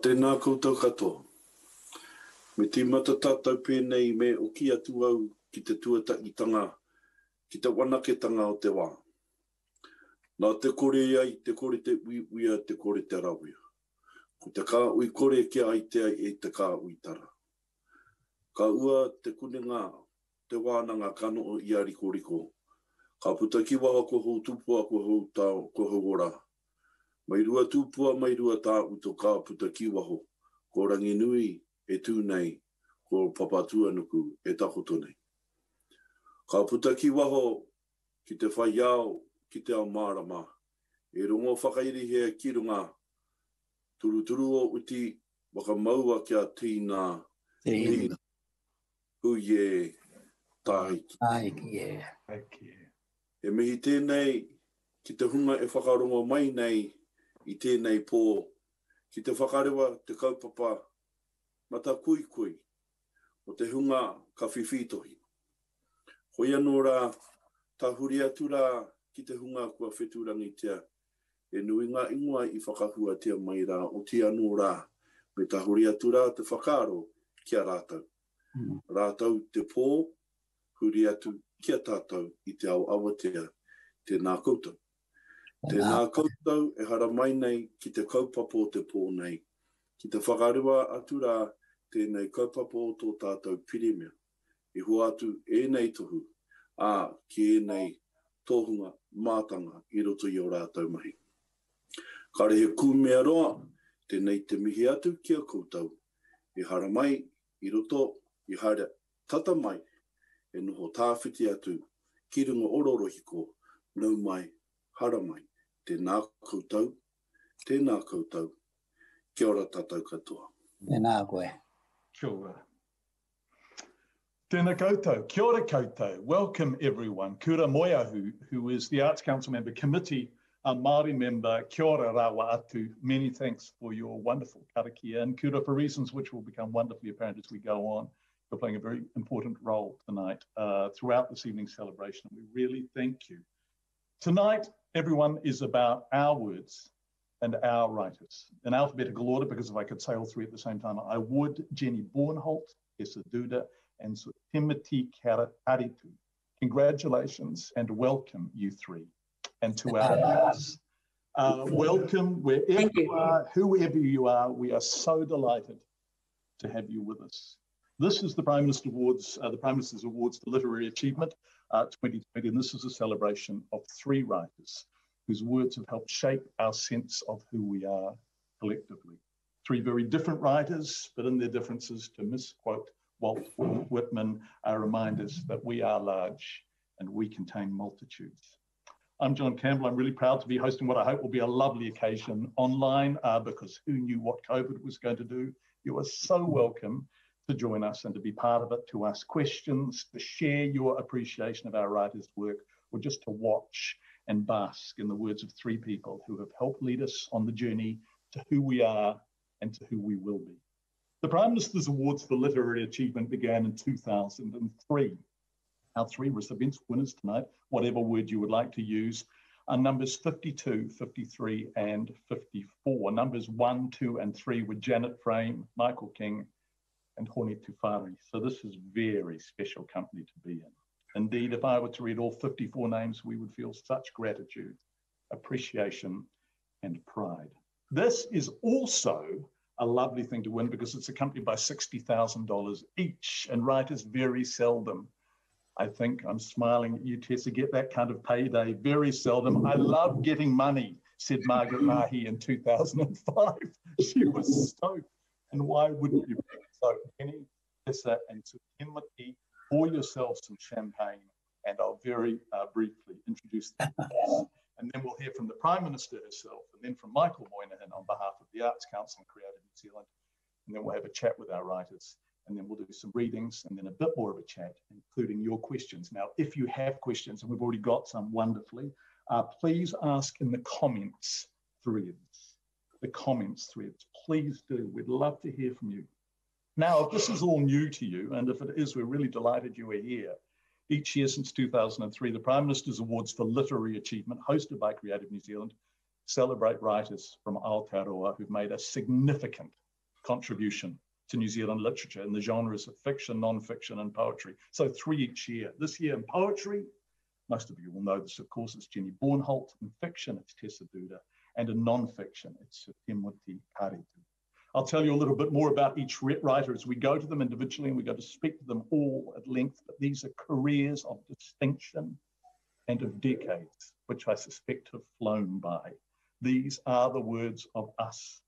Tēnā koutou katoa. Me te mata tātou pēnei me o ki atu au ki te tuataitanga, ki te wanaketanga o te wā. Nā te kore ai, te kore te uiuia, te kore te rawia. Ko te kā ui kore ki ai te ai e te kā ui tara. Ka ua te kunenga, te wānanga kano o i riko riko. Ka puta ki waha ko hou tupua ko hou tau, ko hou ora. Mai rua tupua, mai rua tā uto ka puta ki waho. Ko rangi nui e tū nei, ko papatua nuku e takoto nei. Ka puta ki waho ki te whai au, ki te ao marama. E rongo whakairi hea ki runga. Turu turu o uti, waka maua kia tīna. Tīna. Hu ye, tāhiki. Tāhiki, e. Tāhiki, e. E mihi tēnei, ki te hunga e whakarongo mai nei, i tēnei pō, ki te whakarewa, te kaupapa, ma ta kui kui, o te hunga ka whiwhitohi. Hoi anō rā, ta huri atu rā ki te hunga kua wheturangi tia, e nui ngā ingoa i whakahua tia mai rā, o ti anō rā, me ta huri atu rā te whakaro kia rātau. Mm. Rātau te pō, huri atu kia tātou i te au awatea, te nā koutou. Te nā koutou e hara mai nei ki te kaupapo te pō nei. Ki te whakarua atu rā tēnei kaupapo tō tātou pirimea. I hua atu e nei tohu, a ki e nei tohunga mātanga i roto i o rātou mahi. Ka rehe kūmea roa, tēnei te mihi atu ki a koutou. I hara mai i roto i haere tata mai e noho tāwhiti atu ki runga ororo hiko, nau mai, hara mai tēnā koutou, tēnā koutou, kia ora tātou katoa. Tēnā koe. Kia ora. Tēnā koutou, kia ora koutou. Welcome everyone. Kura Moeahu, who is the Arts Council member committee, a Māori member, kia ora rawa atu. Many thanks for your wonderful karakia and kura for reasons which will become wonderfully apparent as we go on. You're playing a very important role tonight uh, throughout this evening's celebration. We really thank you. Tonight, everyone is about our words and our writers in alphabetical order, because if I could say all three at the same time, I would. Jenny Bornholdt, Esa Duder, and Timothy Aritu. Congratulations and welcome, you three, and to our guests. Uh, welcome wherever you are, whoever you are. We are so delighted to have you with us. This is the Prime Minister Awards, uh, the Prime Minister's Awards for Literary Achievement uh, 2020, and this is a celebration of three writers whose words have helped shape our sense of who we are collectively. Three very different writers, but in their differences, to misquote Walt Whitman, are reminders that we are large and we contain multitudes. I'm John Campbell. I'm really proud to be hosting what I hope will be a lovely occasion online uh, because who knew what COVID was going to do? You are so welcome to join us and to be part of it, to ask questions, to share your appreciation of our writers' work, or just to watch and bask in the words of three people who have helped lead us on the journey to who we are and to who we will be. The Prime Minister's Awards for Literary Achievement began in 2003. Our three recipients, winners tonight, whatever word you would like to use, are numbers 52, 53, and 54. Numbers 1, 2, and 3 were Janet Frame, Michael King, and Hone Tuwhare. So this is very special company to be in. Indeed, if I were to read all 54 names, we would feel such gratitude, appreciation, and pride. This is also a lovely thing to win because it's accompanied by $60,000 each, and writers very seldom. I think I'm smiling at you, Tessa, get that kind of payday very seldom. I love getting money, said Margaret Mahy in 2005. She was stoked. And why wouldn't you? So, Penny, Tessa, and to Timothy, pour yourselves some champagne, and I'll very uh, briefly introduce them. and then we'll hear from the Prime Minister herself, and then from Michael Moynihan on behalf of the Arts Council and Creative New Zealand. And then we'll have a chat with our writers, and then we'll do some readings, and then a bit more of a chat, including your questions. Now, if you have questions, and we've already got some wonderfully, uh, please ask in the comments threads. The comments threads. Please do. We'd love to hear from you. Now, if this is all new to you, and if it is, we're really delighted you are here. Each year since 2003, the Prime Minister's Awards for Literary Achievement, hosted by Creative New Zealand, celebrate writers from Aotearoa who've made a significant contribution to New Zealand literature in the genres of fiction, non-fiction, and poetry. So three each year. This year in poetry, most of you will know this, of course, it's Jenny Bornholdt. In fiction, it's Tessa Duder. And in non-fiction, it's Timothy Kāretu. I'll tell you a little bit more about each writer as we go to them individually and we go to speak to them all at length. But these are careers of distinction and of decades, which I suspect have flown by. These are the words of us.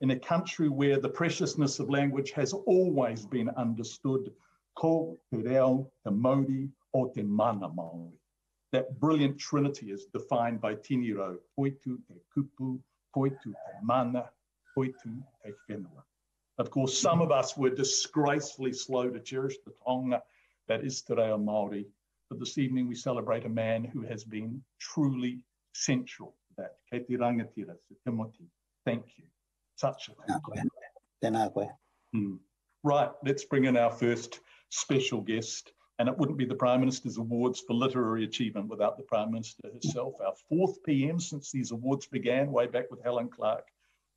In a country where the preciousness of language has always been understood, ko te reo, te mauri, o te mana Māori. That brilliant trinity is defined by Tiniro, poitu te kupu, poitu te mana, whenua. Of course, some of us were disgracefully slow to cherish the taonga that is Te Reo Māori, but this evening we celebrate a man who has been truly central to that. Kei te rangatira, Sir Timothy, thank you. Such a. Tēnā koe. Hmm. Right, let's bring in our first special guest. And it wouldn't be the Prime Minister's Awards for Literary Achievement without the Prime Minister herself. Our fourth PM since these awards began, way back with Helen Clark.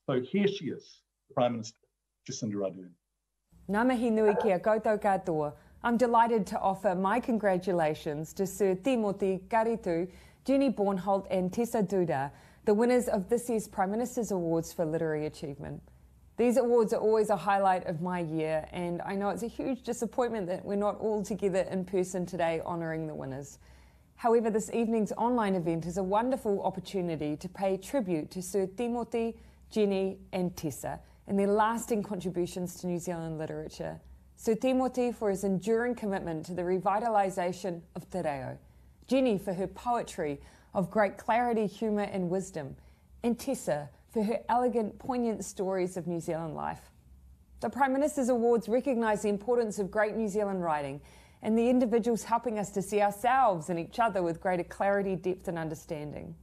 So here she is, Prime Minister, Jacinda Ardern. Ngā mihi nui kia koutou katoa. I'm delighted to offer my congratulations to Sir Timothy Kāretu, Jenny Bornholdt and Tessa Duder, the winners of this year's Prime Minister's Awards for Literary Achievement. These awards are always a highlight of my year, and I know it's a huge disappointment that we're not all together in person today honouring the winners. However, this evening's online event is a wonderful opportunity to pay tribute to Sir Timothy, Jenny, and Tessa and their lasting contributions to New Zealand literature. Sir Timothy for his enduring commitment to the revitalisation of Te Reo, Jenny for her poetry of great clarity, humour, and wisdom, and Tessa for her elegant, poignant stories of New Zealand life. The Prime Minister's Awards recognise the importance of great New Zealand writing and the individuals helping us to see ourselves and each other with greater clarity, depth, and understanding.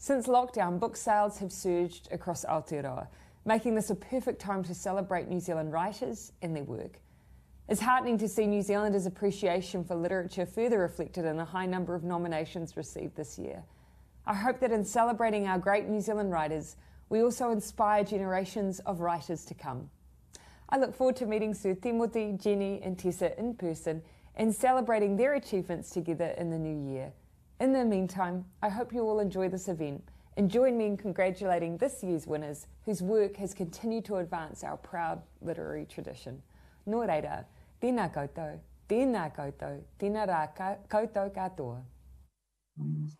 Since lockdown, book sales have surged across Aotearoa, making this a perfect time to celebrate New Zealand writers and their work. It's heartening to see New Zealanders' appreciation for literature further reflected in the high number of nominations received this year. I hope that in celebrating our great New Zealand writers, we also inspire generations of writers to come. I look forward to meeting Sir Timothy, Jenny, and Tessa in person and celebrating their achievements together in the new year. In the meantime, I hope you all enjoy this event and join me in congratulating this year's winners whose work has continued to advance our proud literary tradition. Nō reira, tēnā koutou, tēnā koutou, tēnā rā koutou katoa.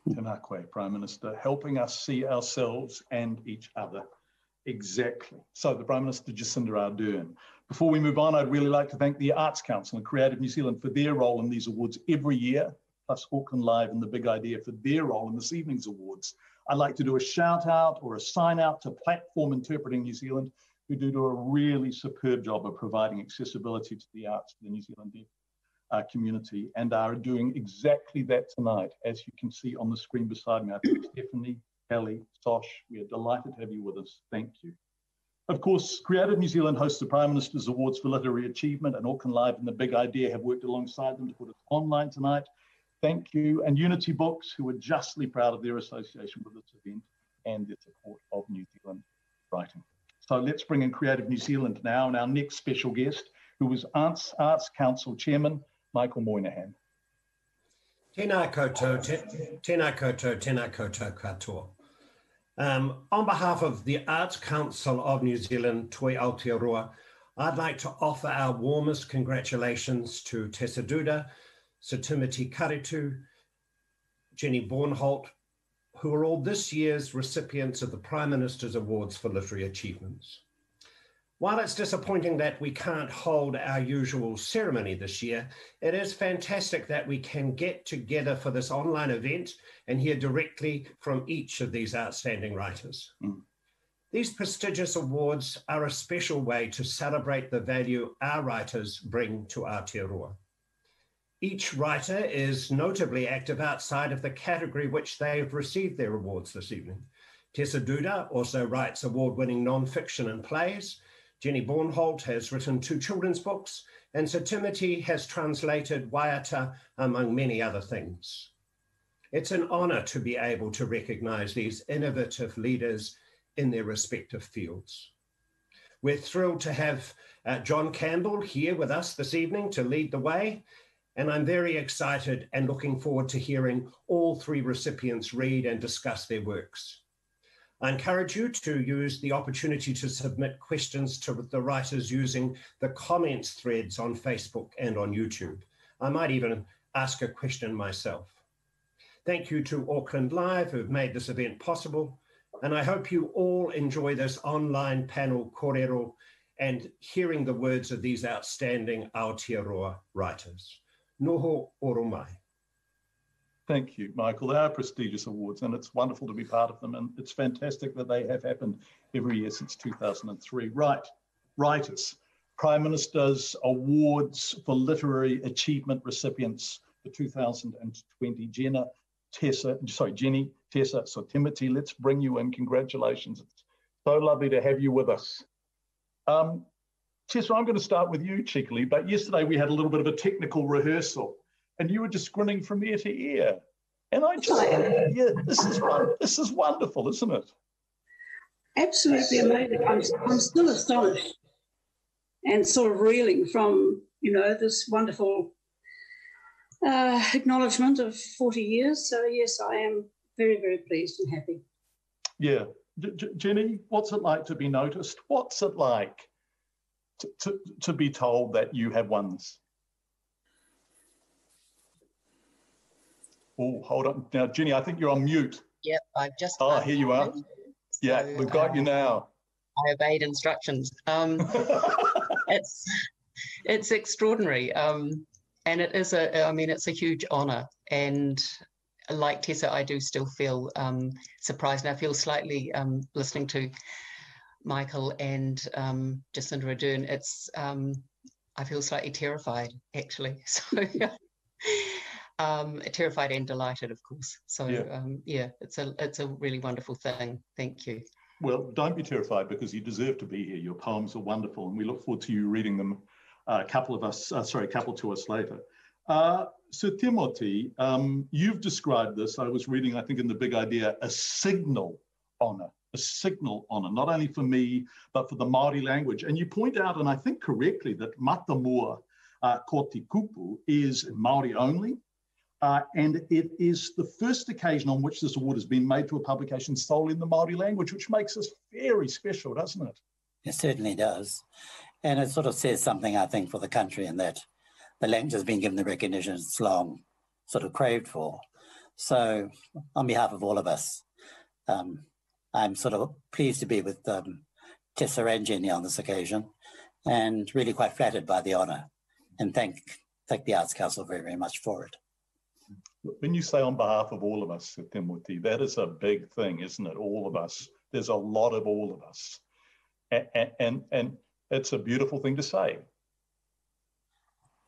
Tēnā koe, Prime Minister, helping us see ourselves and each other. Exactly. So the Prime Minister, Jacinda Ardern. Before we move on, I'd really like to thank the Arts Council and Creative New Zealand for their role in these awards every year, plus Auckland Live and the Big Idea for their role in this evening's awards. I'd like to do a shout out or a sign out to Platform Interpreting New Zealand, who do, do a really superb job of providing accessibility to the arts for the New Zealand deaf uh, community and are doing exactly that tonight, as you can see on the screen beside me. I think Stephanie, Kelly, Sosh, we are delighted to have you with us. Thank you. Of course, Creative New Zealand hosts the Prime Minister's Awards for Literary Achievement, and Auckland Live and The Big Idea have worked alongside them to put it online tonight. Thank you. And Unity Books, who are justly proud of their association with this event and their support of New Zealand writing. So let's bring in Creative New Zealand now and our next special guest, who is Arts, Arts Council Chairman Michael Moynihan. Tēnā koutou, tēnā koutou, tēnā koutou katoa. Um, on behalf of the Arts Council of New Zealand, Toi Aotearoa, I'd like to offer our warmest congratulations to Tessa Duder, Sir Timothy Kāretu, Jenny Bornholdt, who are all this year's recipients of the Prime Minister's Awards for Literary Achievements. While it's disappointing that we can't hold our usual ceremony this year, it is fantastic that we can get together for this online event and hear directly from each of these outstanding writers. Mm. These prestigious awards are a special way to celebrate the value our writers bring to Aotearoa. Each writer is notably active outside of the category which they have received their awards this evening. Tessa Duder also writes award-winning non-fiction and plays, Jenny Bornholdt has written two children's books, and Sir Timothy has translated Waiata, among many other things. It's an honour to be able to recognise these innovative leaders in their respective fields. We're thrilled to have uh, John Campbell here with us this evening to lead the way. And I'm very excited and looking forward to hearing all three recipients read and discuss their works. I encourage you to use the opportunity to submit questions to the writers using the comments threads on Facebook and on YouTube. I might even ask a question myself. Thank you to Auckland Live who've made this event possible. And I hope you all enjoy this online panel kōrero and hearing the words of these outstanding Aotearoa writers. Noho oromai. Thank you, Michael. They are prestigious awards and it's wonderful to be part of them. And it's fantastic that they have happened every year since 2003. Right, writers, Prime Minister's awards for literary achievement recipients for 2020. Jenna, Tessa, sorry, Jenny, Tessa, so Timothy, let's bring you in. Congratulations. It's so lovely to have you with us. Um, Tessa, I'm going to start with you cheekily, but yesterday we had a little bit of a technical rehearsal and you were just grinning from ear to ear. And I just, yeah, this is this is wonderful, isn't it? Absolutely amazing. I'm, I'm still astonished and sort of reeling from, you know, this wonderful uh, acknowledgement of 40 years. So, yes, I am very, very pleased and happy. Yeah. J- Jenny, what's it like to be noticed? What's it like to, to, to be told that you have won this? Oh, hold on. Now, Ginny, I think you're on mute. Yep, I've just. Oh, here you are. Yeah, we've got you um, now. I obeyed instructions. Um, it's it's extraordinary, um, and it is a. I mean, it's a huge honour, and like Tessa, I do still feel um, surprised, and I feel slightly um, listening to Michael and um, Jacinda Ardern. It's um, I feel slightly terrified, actually. So. Um, terrified and delighted, of course. So Yeah. um, yeah, it's a it's a really wonderful thing. Thank you. Well, don't be terrified because you deserve to be here. Your poems are wonderful, and we look forward to you reading them. uh, a couple of us, uh, sorry, a couple to us later. Uh, so, Timothy, um, you've described this. I was reading, I think, in the Big Idea, a signal honor, a signal on it, not only for me but for the Maori language. And you point out, and I think correctly, that Matamua uh, Koti Kupu is Maori only. Uh, and it is the first occasion on which this award has been made to a publication solely in the Maori language, which makes us very special, doesn't it? It certainly does. And it sort of says something, I think, for the country in that the language has been given the recognition it's long sort of craved for. So, on behalf of all of us, um, I'm sort of pleased to be with um, Jenny on this occasion and really quite flattered by the honour and thank, thank the Arts Council very, very much for it. When you say on behalf of all of us, Timothy, that is a big thing, isn't it? All of us. There's a lot of all of us. And, and, and it's a beautiful thing to say.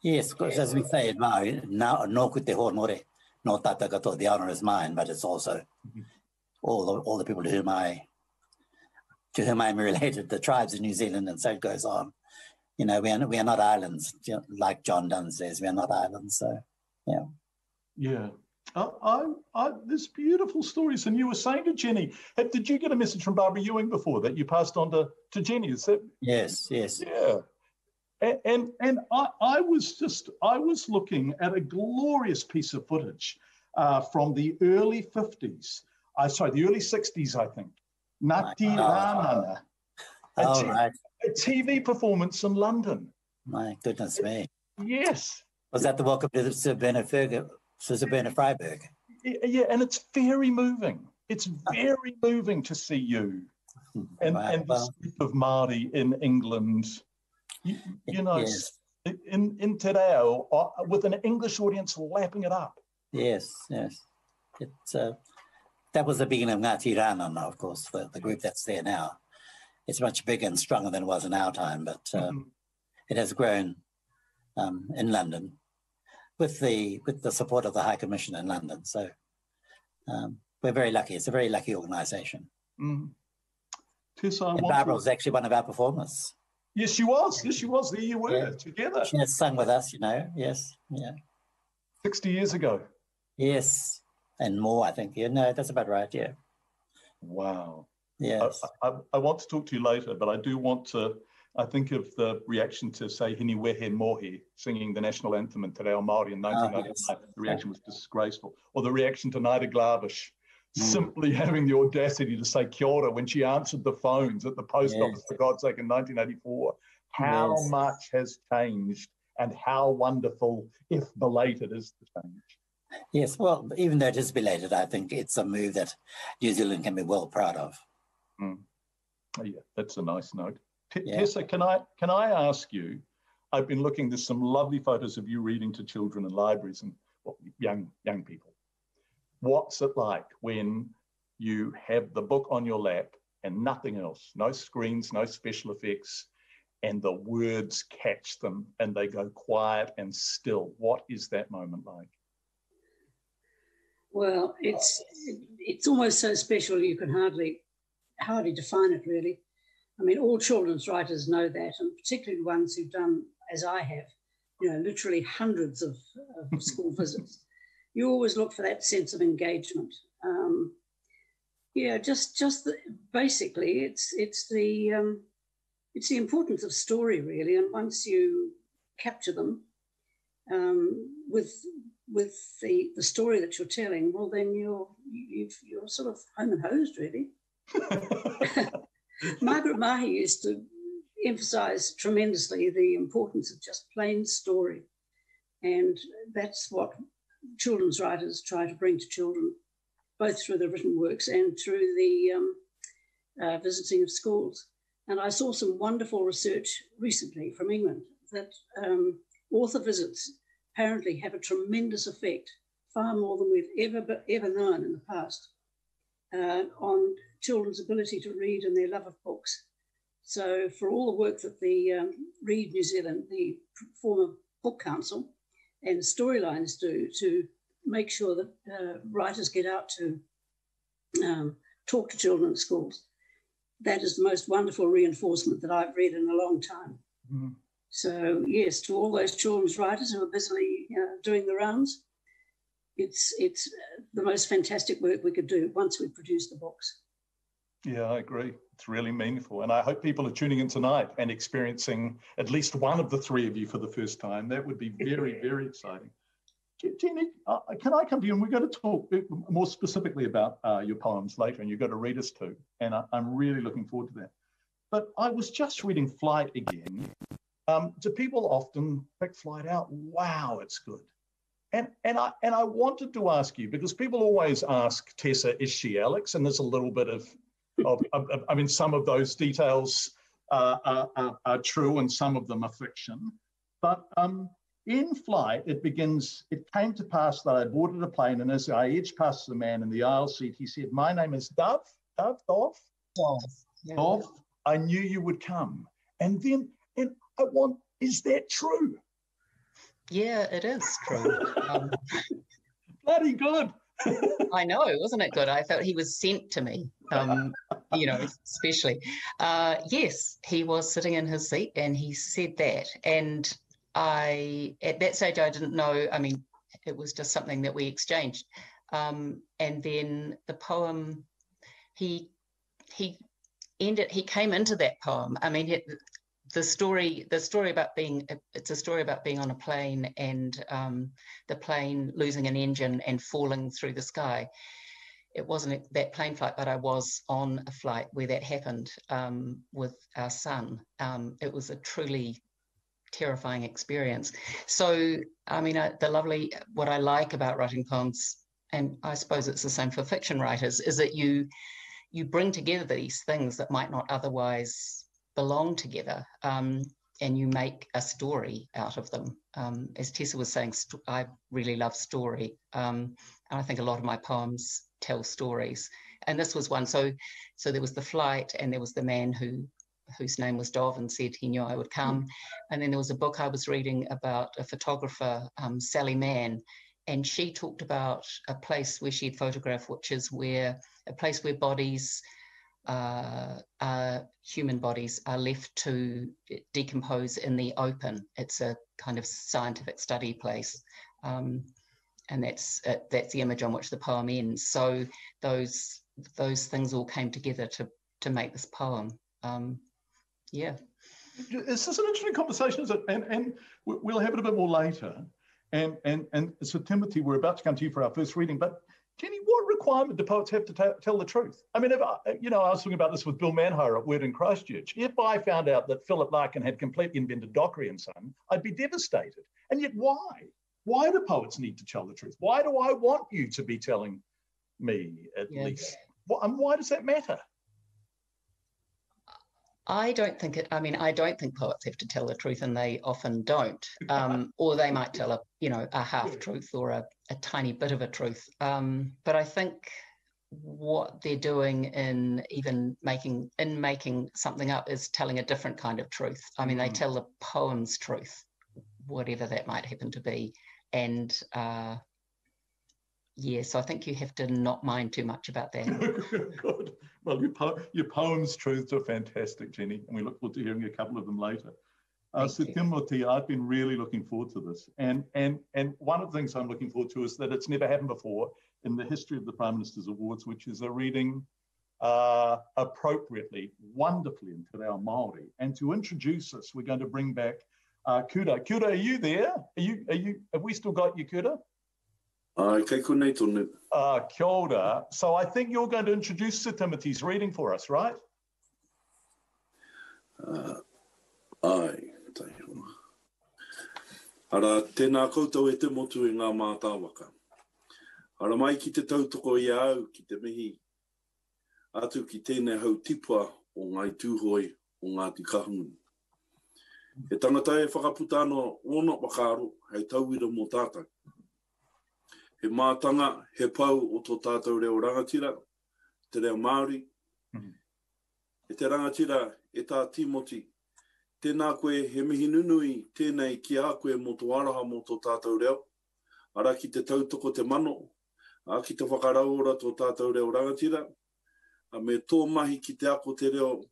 Yes, because as we say in Maori, no, no ku te honore, no tata kato, the honour is mine, but it's also Mhm. All the, all the people to whom I to whom I'm related, the tribes of New Zealand, and so it goes on. You know, we are, we are not islands, like John Donne says, we are not islands. So, Yeah. I, I, I, there's beautiful stories. And you were saying to Jenny, did you get a message from Barbara Ewing before that you passed on to, to Jenny? Is that, yes, yes. yeah. And, and, and I, I was just, I was looking at a glorious piece of footage uh, from the early 50s. I sorry, the early 60s, I think. Ngati Wow. Rānana, a, t- right. a TV performance in London. My goodness me. Yes. Was that the welcome to Sir Bernard, Ferg- Sir Bernard Freyberg? Yeah, and it's very moving. It's very moving to see you and, Wow, and the sleep of Māori in England. You, you know, yes, in, in Te Reo, uh, with an English audience lapping it up. yes, yes. It's, uh, that was the beginning of Ngati Rānana, of course, the, the group that's there now. It's much bigger and stronger than it was in our time, but uh, Mhm. it has grown um, in London with the with the support of the High Commission in London. So um, we're very lucky. It's a very lucky organisation. Mm. Tessa, And Barbara to- was actually one of our performers. Yes, she was. Yes, she was. There you were Yeah. together She has sung with us, you know. Yes, yeah, 60 years ago. yes, and more. I think. Yeah, no, that's about right. Yeah. Wow. Yes. I, I, I, want to talk to you later, but I do want to. I think of the reaction to say Hinewehi Mohi singing the national anthem in Te Reo Māori in 1999. Oh, yes. The reaction was disgraceful. Or the reaction to Naida Glavish mm. simply having the audacity to say kia ora when she answered the phones at the post yes. office, for God's sake, in 1984. How yes. much has changed and how wonderful, if belated, is the change. Yes, well, even though it is belated, I think it's a move that New Zealand can be well proud of. Mm. Oh, yeah, that's a nice note. T- yeah. Tessa, can I can I ask you? I've been looking. There's some lovely photos of you reading to children in libraries and well, young young people. What's it like when you have the book on your lap and nothing else, no screens, no special effects, and the words catch them and they go quiet and still? What is that moment like? Well, it's it's almost so special you can hardly hardly define it really. I mean, all children's writers know that, and particularly ones who've done, as I have, you know, literally hundreds of, of school visits. You always look for that sense of engagement. Um, yeah, just just the, basically, it's it's the um, it's the importance of story really, and once you capture them um, with with the the story that you're telling, well, then you're you you're sort of home and hosed really. Margaret Mahy used to emphasize tremendously the importance of just plain story. And that's what children's writers try to bring to children, both through the written works and through the um, uh, visiting of schools. And I saw some wonderful research recently from England that um, author visits apparently have a tremendous effect, far more than we've ever, ever known in the past, uh, on children's ability to read and their love of books. So, for all the work that the um, Read New Zealand, the former Book Council, and Storylines do to make sure that uh, writers get out to um, talk to children at schools, that is the most wonderful reinforcement that I've read in a long time. Mm. So, yes, to all those children's writers who are busily uh, doing the rounds, it's it's the most fantastic work we could do once we produce the books. Yeah, I agree. It's really meaningful. And I hope people are tuning in tonight and experiencing at least one of the three of you for the first time. That would be very, very exciting. Jenny, uh, can I come to you? And we're going to talk more specifically about uh, your poems later, and you've got to read us too. And I, am really looking forward to that. But I was just reading Flight again. Um, do people often pick Flight out? Wow, it's good. And and I and I wanted to ask you because people always ask Tessa, is she Alex? And there's a little bit of of, of, I mean, some of those details uh, are, are, are, true and some of them are fiction. But um, in flight, it begins, it came to pass that I boarded a plane and as I edged past the man in the aisle seat, he said, my name is Dove, Dove, Dove? Dove. Yeah. Dove, I knew you would come. And then, and I want, is that true? Yeah, it is true. Um, Bloody good. I know, wasn't it good? I felt he was sent to me, um, you know, especially. Uh, yes, he was sitting in his seat and he said that. And I, at that stage, I didn't know. I mean, it was just something that we exchanged. Um, and then the poem, he, he ended, he came into that poem. I mean, it, the story the story about being it's a story about being on a plane and um, the plane losing an engine and falling through the sky. It wasn't that plane flight but i was on a flight where that happened um, with our son. Um, it was a truly terrifying experience. So i mean uh, the lovely what i like about writing poems and i suppose it's the same for fiction writers is that you you bring together these things that might not otherwise belong together um, and you make a story out of them. Um, as Tessa was saying, I really love story. Um, and I think a lot of my poems tell stories. And this was one. So, so there was the flight, and there was the man who whose name was Dov and said he knew I would come. And then there was a book I was reading about a photographer, um, Sally Mann, and she talked about a place where she had photographed, which is where a place where bodies uh, uh, human bodies are left to decompose in the open. It's a kind of scientific study place. Um, and that's uh, that's the image on which the poem ends. So those those things all came together to to make this poem. Um, yeah. This is an interesting conversation, is it? And, and we'll have it a bit more later. And, and, and so, Timothy, we're about to come to you for our first reading, but Jenny, what requirement do poets have to t- tell the truth? I mean, if I, you know, I was talking about this with Bill Manhire at Word in Christchurch. If I found out that Philip Larkin had completely invented Dockery and Son, I'd be devastated. And yet, why? Why do poets need to tell the truth? Why do I want you to be telling me at yeah. least? and why does that matter? I don't think it. I mean, I don't think poets have to tell the truth, and they often don't. Um, or they might tell a, you know, a half truth or a, a tiny bit of a truth. Um, but I think what they're doing in even making in making something up is telling a different kind of truth. I mean, they mm. tell the poem's truth, whatever that might happen to be, and uh, yes, I think you have to not mind too much about that. Good. Well, your, po- your poems' truths are fantastic, Jenny, and we look forward to hearing a couple of them later. Uh, so, you. Timothy, I've been really looking forward to this, and and and one of the things I'm looking forward to is that it's never happened before in the history of the Prime Minister's Awards, which is a reading uh, appropriately, wonderfully into our Maori. And to introduce us, we're going to bring back uh, Kuda. Kura, are you there? Are you? Are you? Have we still got you, Kura? Ai, kei konei tonu. Uh, kia ora. So I think you're going to introduce Sir Timothy's reading for us, right? Uh, ai, tai hona. Ara, tēnā koutou e te motu i ngā mātāwaka. Ara mai ki te tautoko i au ki te mihi. Atu ki tēnei hau tipua o ngai tūhoi o Ngāti Kahunguni. E tangata e whakaputa no ono wakaaro hei tauira mō tātai he mātanga, he pau o tō tātou reo rangatira, te reo Māori. Mm -hmm. E te rangatira, e tā Timoti, tēnā koe he mihi nunui tēnei ki a koe mō tō araha mō tō tātou reo. Ara ki te tautoko te mano, a ki te whakaraura tō tātou reo rangatira, a me tō mahi ki te ako te reo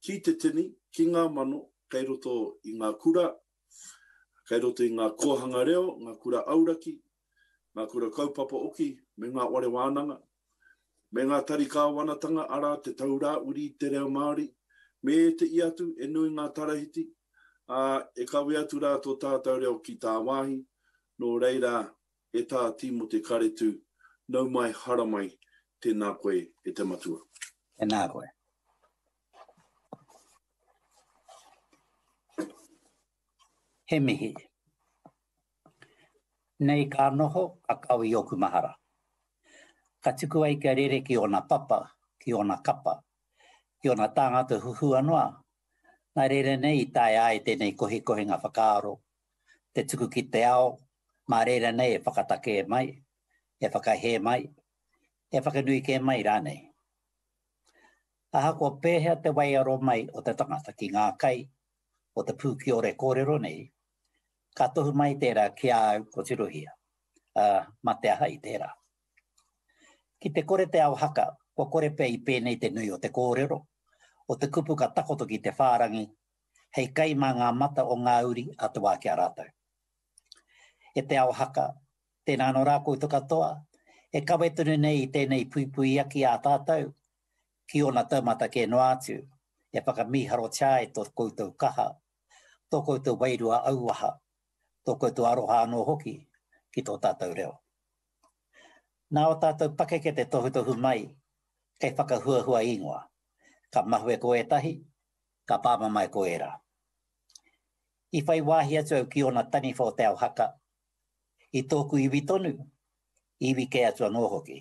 ki te tini, ki ngā mano, kei roto i ngā kura, kei roto i ngā kohanga reo, ngā kura auraki, ngā kura kaupapa oki, me ngā ware wānanga, me ngā tarika wanatanga ara te taurā uri te reo Māori, me te iatu e nui ngā tarahiti, a e kawe atu rā tō tātou reo ki tā wāhi, no reira e tā timo te karetu, nau mai hara mai tēnā koe e te matua. Tēnā koe. He mihi nei ka noho a kau i oku mahara. Ka tuku ai ka rere ki ona papa, ki ona kapa, ki ona tāngata huhu anoa. Nā rere nei i tai ai tēnei kohi kohi ngā whakaaro. Te tuku ki te ao, mā rere nei e whakatake e mai, e whakahe mai, e whakanui ke mai rānei. Aha ko pēhea te waiaro mai o te tangata ki ngā kai, o te pūki o re kōrero nei, ka tohu mai tērā ki a au ko tirohia, Uh, ma te aha i tērā. Ki te kore te au haka, ko kore pe i pēnei te nui o te kōrero, o te kupu ka takoto ki te whārangi, hei kai mā ngā mata o ngā uri atua ki a rātou. E te au haka, tēnā no rākou to katoa, e kawetunu nei i tēnei pui pui aki a tātou, ki ona taumata ke no atu, e whakamiharo chai tō koutou kaha, tō koutou wairua auaha, tō tu aroha anō hoki ki tō tātou reo. Nā o tātou pakeke te tohu tohu mai, kei whakahua hua ingoa. Ka mahue ko etahi, ka pāma mai ko era. I whai wāhi atu au ki ona tani whao te au haka, i tōku iwi tonu, iwi ke atu anō hoki.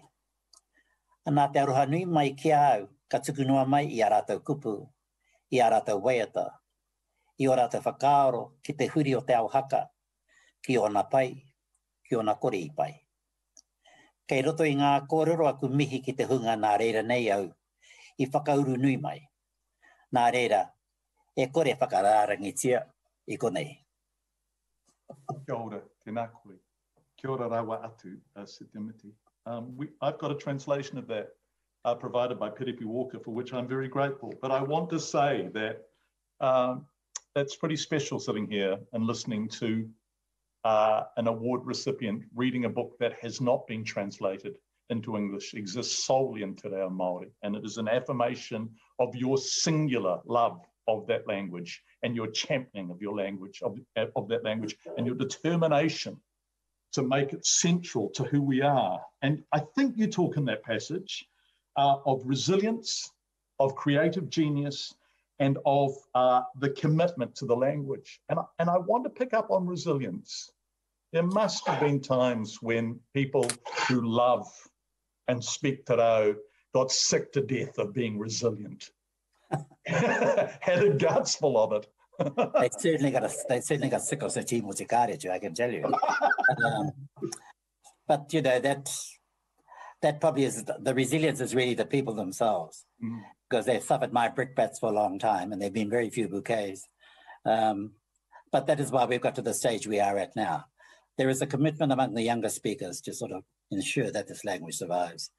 Anā te aroha nui mai ki au, ka tukunua mai i a rātou kupu, i a rātou waiata, i o rātou whakaaro ki te huri o te au haka, ki ona pai, ki ona kore i pai. Kei roto i ngā kōrero aku mihi ki te hunga nā reira nei au, i whakauru nui mai. Nā reira, e kore whakarārangi tia i konei. Kia ora, tēnā koe. Kia ora rawa atu, uh, Sir Um, we, I've got a translation of that uh, provided by Piripi Walker, for which I'm very grateful. But I want to say that um, that's pretty special sitting here and listening to uh, an award recipient reading a book that has not been translated into English exists solely in Te Reo Māori, and it is an affirmation of your singular love of that language and your championing of your language, of, of that language, and your determination to make it central to who we are. And I think you talk in that passage uh, of resilience, of creative genius, and of uh, the commitment to the language. And, and I want to pick up on resilience. There must have been times when people who love and speak Te got sick to death of being resilient. Had a guts full of it. they certainly got a, they certainly got sick of Sachi Musikare, I can tell you. um, but you know that that probably is the resilience is really the people themselves mm. Because they've suffered my brickbats for a long time and there've been very few bouquets. Um, but that is why we've got to the stage we are at now. There is a commitment among the younger speakers to sort of ensure that this language survives.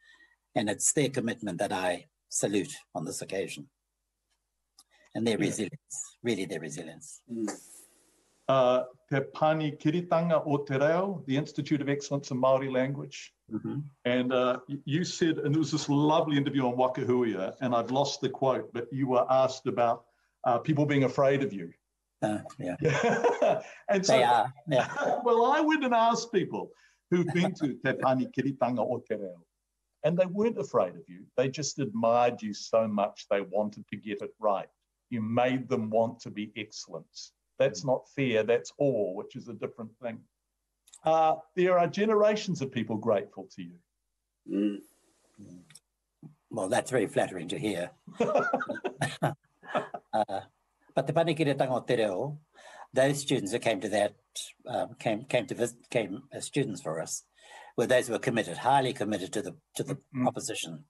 And it's their commitment that I salute on this occasion. And their yeah. resilience, really their resilience. Mm. Uh, Te Panekiretanga o Te Reo, the Institute of Excellence in Māori Language. Mm-hmm. And uh, you said, and there was this lovely interview on Waka Huia, and I've lost the quote, but you were asked about uh, people being afraid of you. Uh, yeah. yeah. and so, they are. Yeah. well, I went and asked people who've been to Te Panekiretanga o Te Reo, and they weren't afraid of you. They just admired you so much they wanted to get it right. You made them want to be excellence. That's mm. not fair. That's all, which is a different thing uh, there are generations of people grateful to you. Mm. Well, that's very flattering to hear. uh, but the Panekiretanga o Te Reo, those students who came to that, um, came came to visit, came as students for us, were those who were committed, highly committed to the to the mm. proposition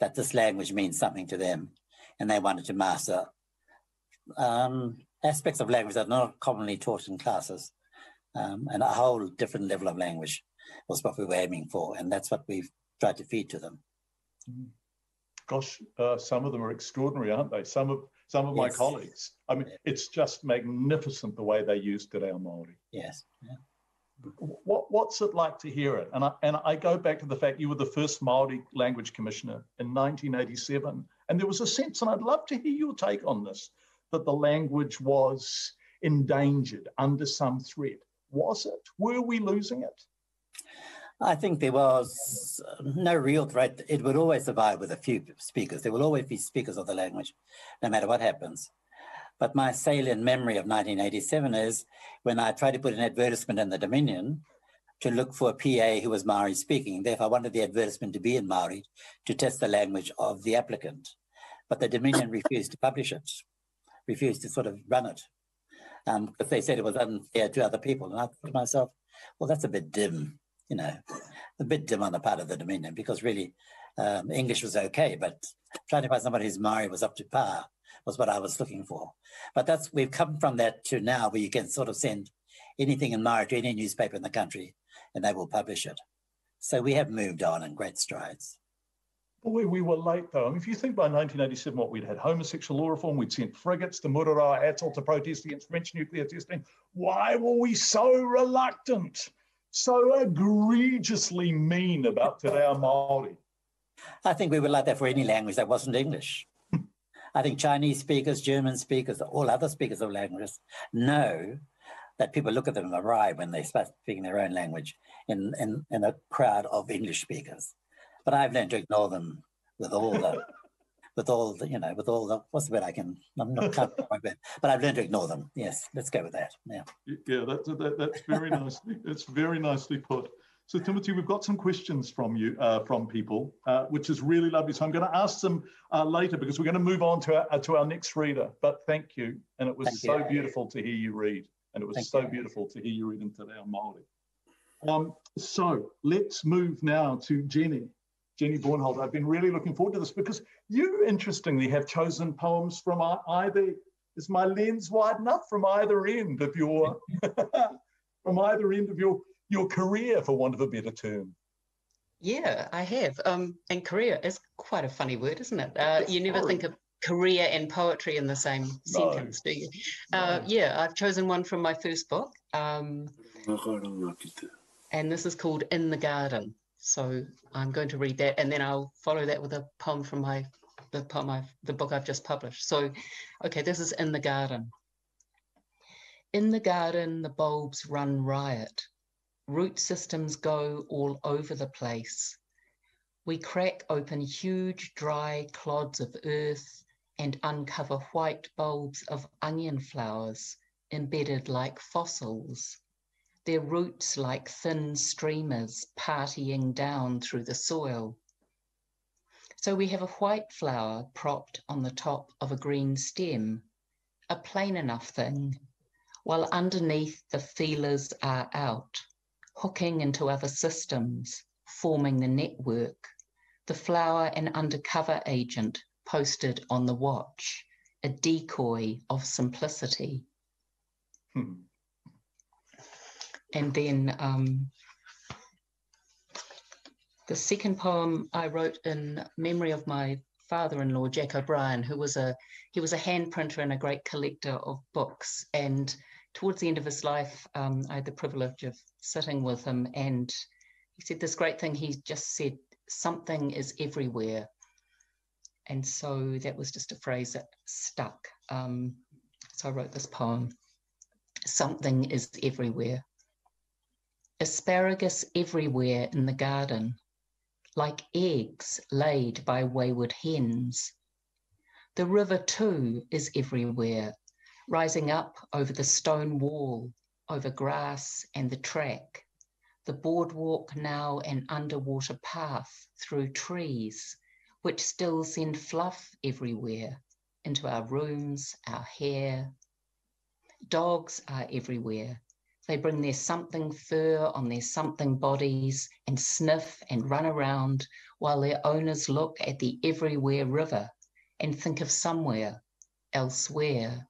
that this language means something to them, and they wanted to master um, aspects of language that are not commonly taught in classes um, and a whole different level of language was what we were aiming for, and that's what we've tried to feed to them. Mm. Gosh, uh, some of them are extraordinary, aren't they? Some of some of yes. my colleagues. I mean, it's just magnificent the way they use Te Reo Māori. Yes. Yeah. What what's it like to hear it? And I and I go back to the fact you were the first Maori language commissioner in 1987, and there was a sense, and I'd love to hear your take on this, that the language was endangered, under some threat. Was it? Were we losing it? I think there was uh, no real threat. It would always survive with a few speakers. There will always be speakers of the language, no matter what happens. But my salient memory of 1987 is when I tried to put an advertisement in the Dominion to look for a PA who was Maori speaking. Therefore, I wanted the advertisement to be in Maori to test the language of the applicant. But the Dominion refused to publish it, refused to sort of run it um, because they said it was unfair to other people. And I thought to myself, well, that's a bit dim, you know, a bit dim on the part of the Dominion because really um, English was okay, but trying to find somebody whose Maori was up to par was what I was looking for. But that's we've come from that to now where you can sort of send anything in Maori to any newspaper in the country and they will publish it. So we have moved on in great strides. Boy, we were late though. I mean, if you think by 1987, what we'd had homosexual law reform, we'd sent frigates to Mururoa Atoll to protest against French nuclear testing. Why were we so reluctant, so egregiously mean about Te Reo Māori? I think we were like that for any language that wasn't English. I think Chinese speakers, German speakers, all other speakers of languages know that people look at them awry when they start speaking their own language in, in, in a crowd of English speakers. But I've learned to ignore them with all the, with all the, you know, with all the, what's the word I can, I'm not but I've learned to ignore them. Yes, let's go with that. Yeah. Yeah, that's, that, that's very nicely, that's very nicely put. So Tīmoti, we've got some questions from you, uh, from people, uh, which is really lovely. So I'm going to ask them uh, later because we're going to move on to our, uh, to our next reader. But thank you. And it was thank so you. beautiful to hear you read. And it was thank so you. beautiful to hear you read in Te Reo Māori. Um, so let's move now to Jenny. Jenny Bornholdt. I've been really looking forward to this because you, interestingly, have chosen poems from either. Is my lens wide enough from either end of your from either end of your your career, for want of a better term? Yeah, I have. Um, and career is quite a funny word, isn't it? Uh, you never think of career and poetry in the same no. sentence, do you? Uh, no. Yeah, I've chosen one from my first book. Um, and this is called In the Garden. So I'm going to read that and then I'll follow that with a poem from my the poem I've, the book I've just published. So, okay, this is In the Garden. In the garden, the bulbs run riot. Root systems go all over the place. We crack open huge dry clods of earth and uncover white bulbs of onion flowers embedded like fossils their roots like thin streamers partying down through the soil. So we have a white flower propped on the top of a green stem, a plain enough thing, while underneath the feelers are out, hooking into other systems, forming the network, the flower an undercover agent posted on the watch, a decoy of simplicity. Hmm. And then um, the second poem I wrote in memory of my father-in-law, Jack O'Brien, who was a he was a hand printer and a great collector of books. And towards the end of his life, um, I had the privilege of sitting with him, and he said this great thing. He just said, "Something is everywhere," and so that was just a phrase that stuck. Um, so I wrote this poem. Something is everywhere asparagus everywhere in the garden, like eggs laid by wayward hens. The river too is everywhere, rising up over the stone wall, over grass and the track. The boardwalk now an underwater path through trees, which still send fluff everywhere into our rooms, our hair. Dogs are everywhere, they bring their something fur on their something bodies and sniff and run around while their owners look at the everywhere river and think of somewhere elsewhere.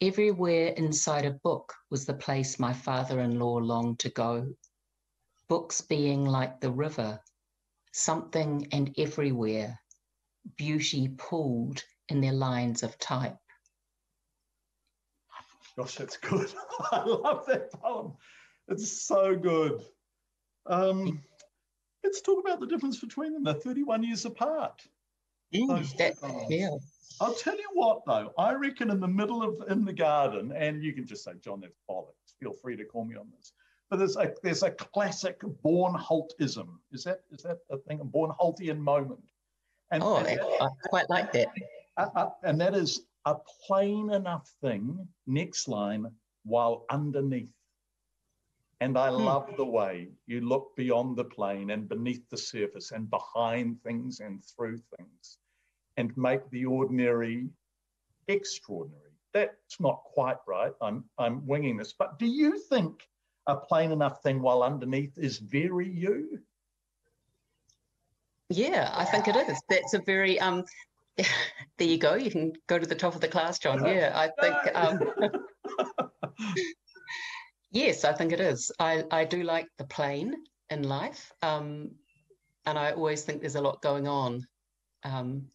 Everywhere inside a book was the place my father in law longed to go. Books being like the river, something and everywhere, beauty pooled in their lines of type. Gosh, that's good. I love that poem. It's so good. Um, let's talk about the difference between them. They're 31 years apart. Mm, that, yeah. I'll tell you what, though. I reckon in the middle of in the garden, and you can just say, John, that's bollocks. Feel free to call me on this. But there's a there's a classic Bornholdtism. Is that is that a thing? A Bornholdtian moment. And, oh, and I quite like that. Uh, uh, and that is a plain enough thing, next line, while underneath. And I hmm. love the way you look beyond the plane and beneath the surface and behind things and through things and make the ordinary extraordinary. That's not quite right. I'm, I'm winging this. But do you think a plain enough thing while underneath is very you? Yeah, I think it is. That's a very um there you go. You can go to the top of the class, John. Yeah, I think. Um, yes, I think it is. I, I do like the plain in life. Um, and I always think there's a lot going on um,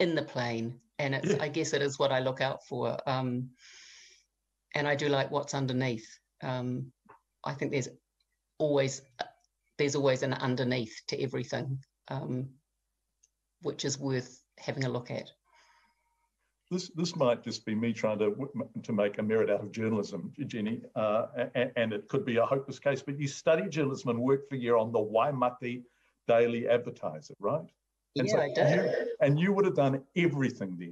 in the plain. And it's, yeah. I guess it is what I look out for. Um, and I do like what's underneath. Um, I think there's always there's always an underneath to everything, um, which is worth having a look at. This, this might just be me trying to, to make a merit out of journalism, Jenny, uh, and, and, it could be a hopeless case, but you studied journalism and worked for a year on the Waimate Daily Advertiser, right? And yeah, so I did. You, and you would have done everything there.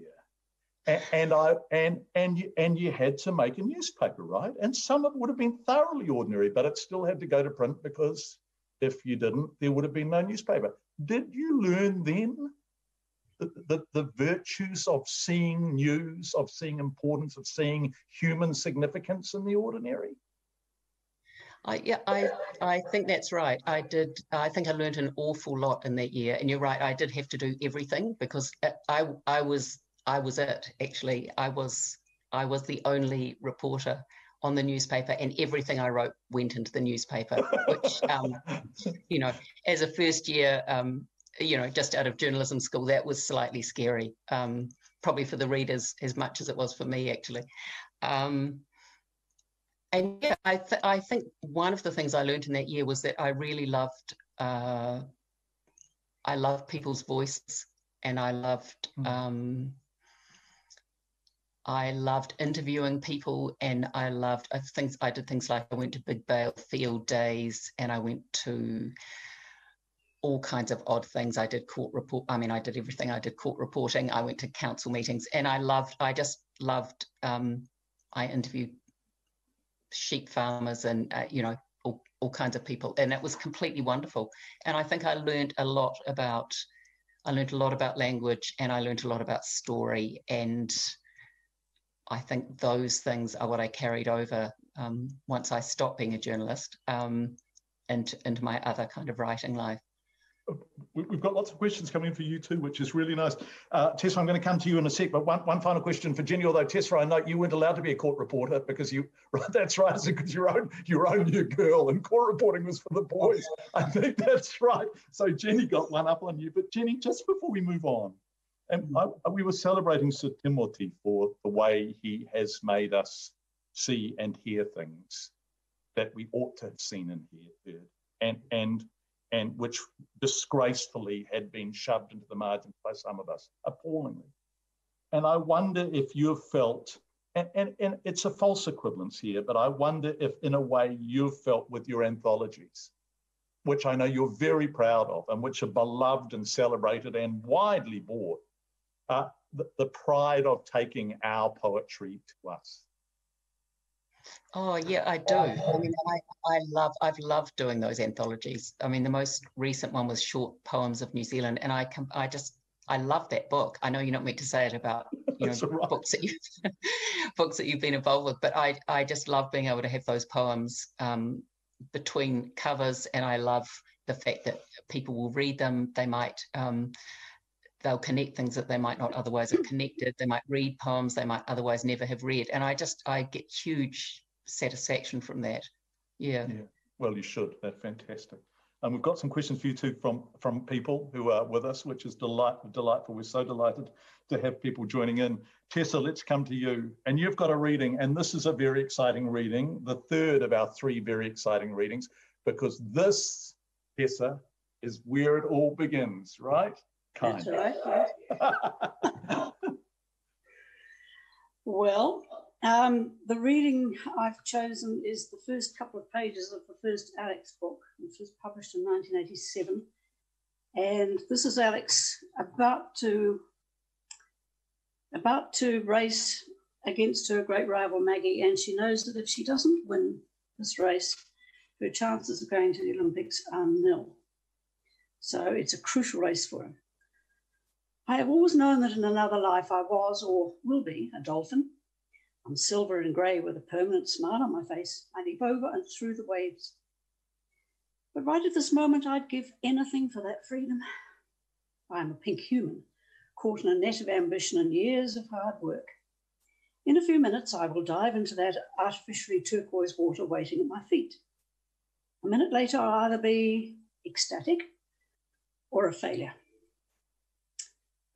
And, and I and and you and you had to make a newspaper, right? And some of it would have been thoroughly ordinary, but it still had to go to print because if you didn't, there would have been no newspaper. Did you learn then the, the, virtues of seeing news, of seeing importance, of seeing human significance in the ordinary? I, yeah, I, I think that's right. I did. I think I learned an awful lot in that year, and you're right. I did have to do everything because I, I was, I was it. Actually, I was, I was the only reporter on the newspaper, and everything I wrote went into the newspaper. Which, um, you know, as a first year um, you know, just out of journalism school, that was slightly scary, um, probably for the readers as much as it was for me, actually. Um, and yeah, I, th- I think one of the things I learned in that year was that I really loved uh, I loved people's voices and I loved mm. um, I loved interviewing people and I loved I things I did things like I went to Big Bale Field Days and I went to all kinds of odd things. I did court report. I mean, I did everything. I did court reporting. I went to council meetings, and I loved. I just loved. Um, I interviewed sheep farmers and uh, you know all, all kinds of people, and it was completely wonderful. And I think I learned a lot about. I learned a lot about language, and I learned a lot about story, and I think those things are what I carried over um, once I stopped being a journalist um, into into my other kind of writing life we've got lots of questions coming in for you too, which is really nice. Uh, Tessa, I'm going to come to you in a sec, but one, one final question for Jenny, although Tessa, I know you weren't allowed to be a court reporter because you, right, that's right, because you're own, you're only a girl and court reporting was for the boys. I think that's right. So Jenny got one up on you, but Jenny, just before we move on, and I, we were celebrating Sir Tīmoti for the way he has made us see and hear things that we ought to have seen and heard. And, and and which disgracefully had been shoved into the margins by some of us, appallingly. And I wonder if you've felt, and, and, and it's a false equivalence here, but I wonder if, in a way, you've felt with your anthologies, which I know you're very proud of and which are beloved and celebrated and widely bought, uh, the, the pride of taking our poetry to us. Oh yeah, I do. I mean, I, I love, I've loved doing those anthologies. I mean, the most recent one was short poems of New Zealand, and I, can I just, I love that book. I know you're not meant to say it about, you know, right. books that you, books that you've been involved with, but I, I just love being able to have those poems um, between covers, and I love the fact that people will read them. They might. Um, they'll connect things that they might not otherwise have connected. They might read poems they might otherwise never have read. And I just, I get huge satisfaction from that. Yeah. Yeah. Well, you should. They're fantastic. And we've got some questions for you too from from people who are with us, which is delight, delightful. We're so delighted to have people joining in. Tessa, let's come to you. And you've got a reading, and this is a very exciting reading, the third of our three very exciting readings, because this, Tessa, is where it all begins, right? Kind. That's right. well, um, the reading I've chosen is the first couple of pages of the first Alex book, which was published in 1987. And this is Alex about to about to race against her great rival Maggie, and she knows that if she doesn't win this race, her chances of going to the Olympics are nil. So it's a crucial race for her. I have always known that in another life I was or will be a dolphin. I'm silver and grey with a permanent smile on my face. I leap over and through the waves. But right at this moment, I'd give anything for that freedom. I am a pink human, caught in a net of ambition and years of hard work. In a few minutes, I will dive into that artificially turquoise water waiting at my feet. A minute later, I'll either be ecstatic or a failure.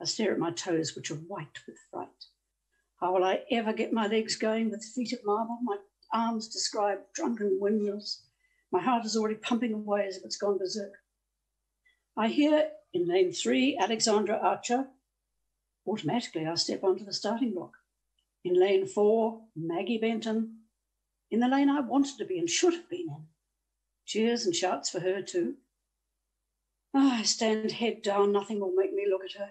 I stare at my toes, which are white with fright. How will I ever get my legs going with feet of marble? My arms describe drunken windmills. My heart is already pumping away as if it's gone berserk. I hear in lane three, Alexandra Archer. Automatically, I step onto the starting block. In lane four, Maggie Benton. In the lane I wanted to be and should have been in. Cheers and shouts for her, too. Oh, I stand head down. Nothing will make me look at her.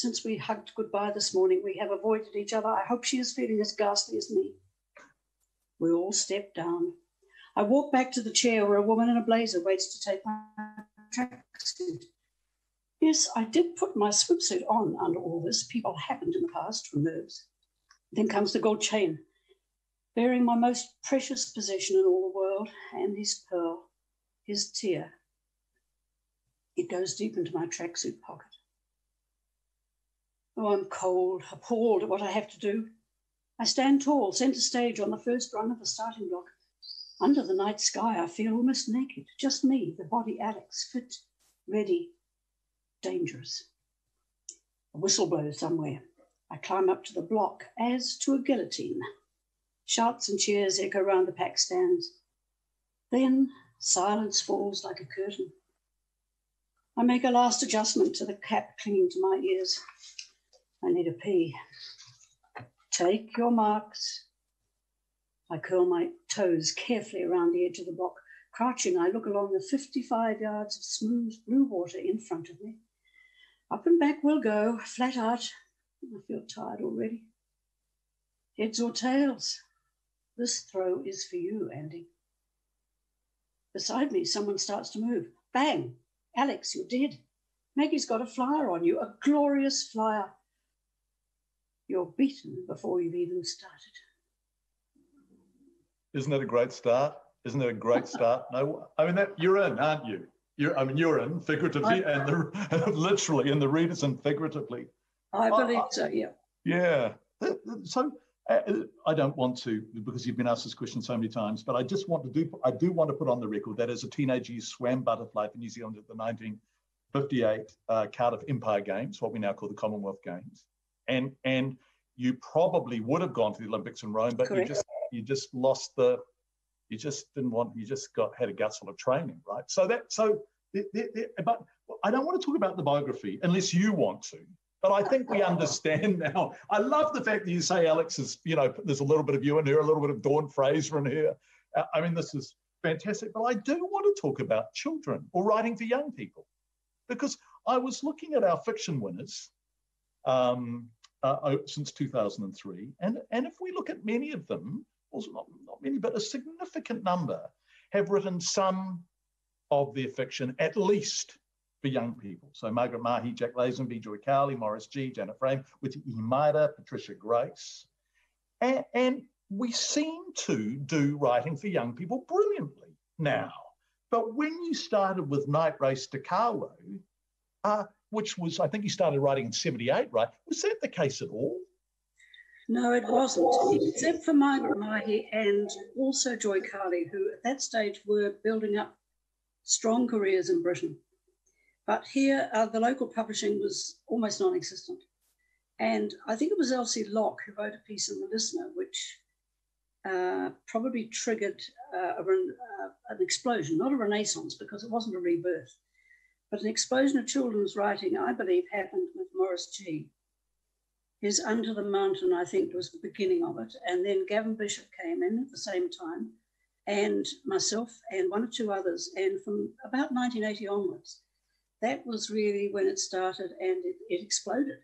Since we hugged goodbye this morning, we have avoided each other. I hope she is feeling as ghastly as me. We all step down. I walk back to the chair where a woman in a blazer waits to take my tracksuit. Yes, I did put my swimsuit on under all this. People happened in the past from nerves. Then comes the gold chain, bearing my most precious possession in all the world, and his pearl, his tear. It goes deep into my tracksuit pocket. Oh, I'm cold, appalled at what I have to do. I stand tall, centre stage on the first rung of the starting block. Under the night sky, I feel almost naked. Just me, the body Alex, fit, ready, dangerous. A whistle blows somewhere. I climb up to the block as to a guillotine. Shouts and cheers echo round the pack stands. Then silence falls like a curtain. I make a last adjustment to the cap clinging to my ears. I need a pee. Take your marks. I curl my toes carefully around the edge of the block. Crouching, I look along the 55 yards of smooth blue water in front of me. Up and back we'll go, flat out. I feel tired already. Heads or tails? This throw is for you, Andy. Beside me, someone starts to move. Bang! Alex, you're dead. Maggie's got a flyer on you, a glorious flyer. You're beaten before you've even started. Isn't it a great start? Isn't it a great start? No, I mean that you're in, aren't you? You're, I mean, you're in figuratively and the, literally, and the readers in figuratively. I believe so. Yeah. Yeah. So uh, I don't want to because you've been asked this question so many times, but I just want to do. I do want to put on the record that as a teenager, you swam butterfly for New Zealand at the 1958 uh, Cardiff Empire Games, what we now call the Commonwealth Games, and and you probably would have gone to the Olympics in Rome, but Correct. you just you just lost the. You just didn't want. You just got had a gut full of training, right? So that so. But I don't want to talk about the biography unless you want to. But I think we understand now. I love the fact that you say Alex is, you know, there's a little bit of you in here, a little bit of Dawn Fraser in here. Uh, I mean, this is fantastic. But I do want to talk about children or writing for young people because I was looking at our fiction winners um, uh, since 2003. And, and if we look at many of them, well, not, not many, but a significant number have written some of their fiction at least for young people. So Margaret Mahy, Jack Lasenby, Joy Cowley, Maurice Gee, Janet Frame, Witi Ihimaera, Patricia Grace. And, and we seem to do writing for young people brilliantly now. But when you started with Night Race to Kawau, uh, which was, I think he started writing in 78, right? Was that the case at all? No, it wasn't, except for Margaret Mahy and also Joy Cowley, who at that stage were building up strong careers in Britain. But here, uh, the local publishing was almost non existent. And I think it was Elsie Locke who wrote a piece in The Listener, which uh, probably triggered uh, a, uh, an explosion, not a renaissance because it wasn't a rebirth, but an explosion of children's writing, I believe, happened with Maurice Gee His Under the Mountain, I think, was the beginning of it. And then Gavin Bishop came in at the same time, and myself and one or two others. And from about 1980 onwards, that was really when it started and it, it exploded.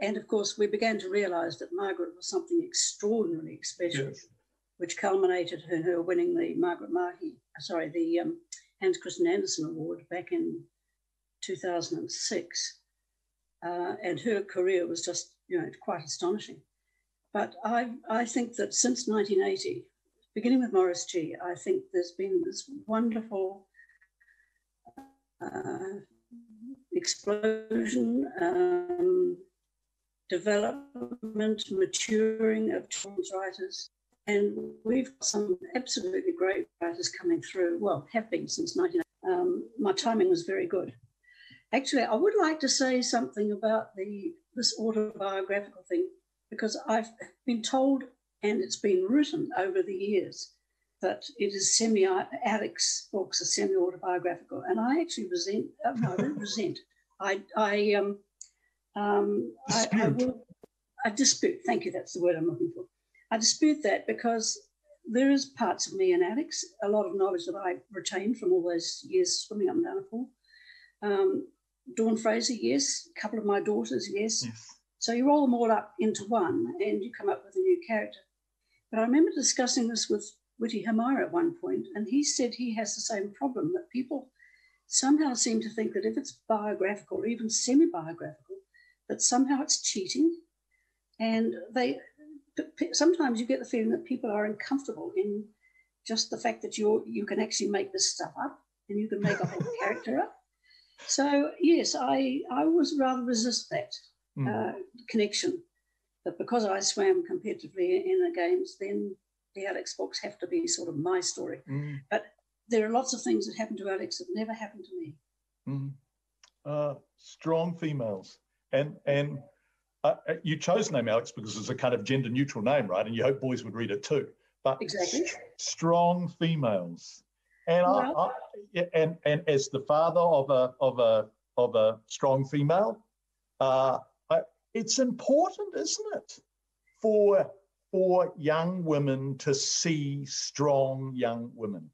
And of course, we began to realize that Margaret was something extraordinarily special, yes. which culminated in her winning the Margaret Mahy, sorry, the um, Hans Christian Andersen Award back in 2006. Uh, and her career was just, you know, quite astonishing. But I, I think that since 1980, beginning with Maurice Gee, I think there's been this wonderful uh, explosion, um, development, maturing of children's writers. And we've got some absolutely great writers coming through, well, have been since 19. Um, my timing was very good. Actually, I would like to say something about the this autobiographical thing because I've been told, and it's been written over the years, that it is semi Alex books are semi autobiographical, and I actually resent. Uh, no, I don't resent. I I um um I, I, will I dispute. Thank you. That's the word I'm looking for. I dispute that because there is parts of me in Alex, a lot of knowledge that I retained from all those years swimming up and down a pool. Um, Dawn Fraser, yes. A couple of my daughters, yes. yes. So you roll them all up into one, and you come up with a new character. But I remember discussing this with Witi Ihimaera at one point, and he said he has the same problem that people somehow seem to think that if it's biographical or even semi biographical, that somehow it's cheating. And they sometimes you get the feeling that people are uncomfortable in just the fact that you you can actually make this stuff up and you can make a whole character up. So yes, I I was rather resist that mm. uh, connection. but because I swam competitively in the games, then the Alex books have to be sort of my story. Mm. But there are lots of things that happened to Alex that never happened to me. Mm. Uh, strong females, and and uh, uh, you chose the name Alex because it's a kind of gender neutral name, right? And you hope boys would read it too. But Exactly. st- strong females. And I, Well- I, yeah, and and as the father of a of a of a strong female, uh, I, it's important, isn't it, for for young women to see strong young women.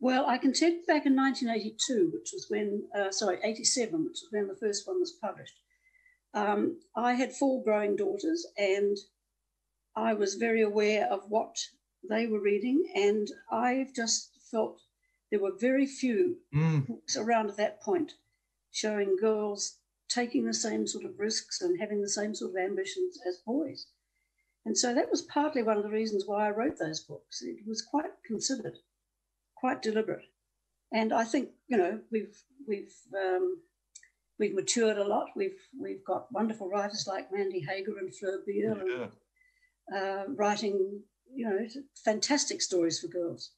Well, I can tell you back in 1982, which was when, uh, sorry, 87, which was when the first one was published. Um, I had four growing daughters, and I was very aware of what they were reading, and I've just felt there were very few Mm, books around at that point showing girls taking the same sort of risks and having the same sort of ambitions as boys. And so that was partly one of the reasons why I wrote those books. It was quite considered, quite deliberate. And I think, you know, we've we've um, we've matured a lot. We've we've got wonderful writers like Mandy Hager and Fleur Beale yeah. uh, writing, you know, fantastic stories for girls.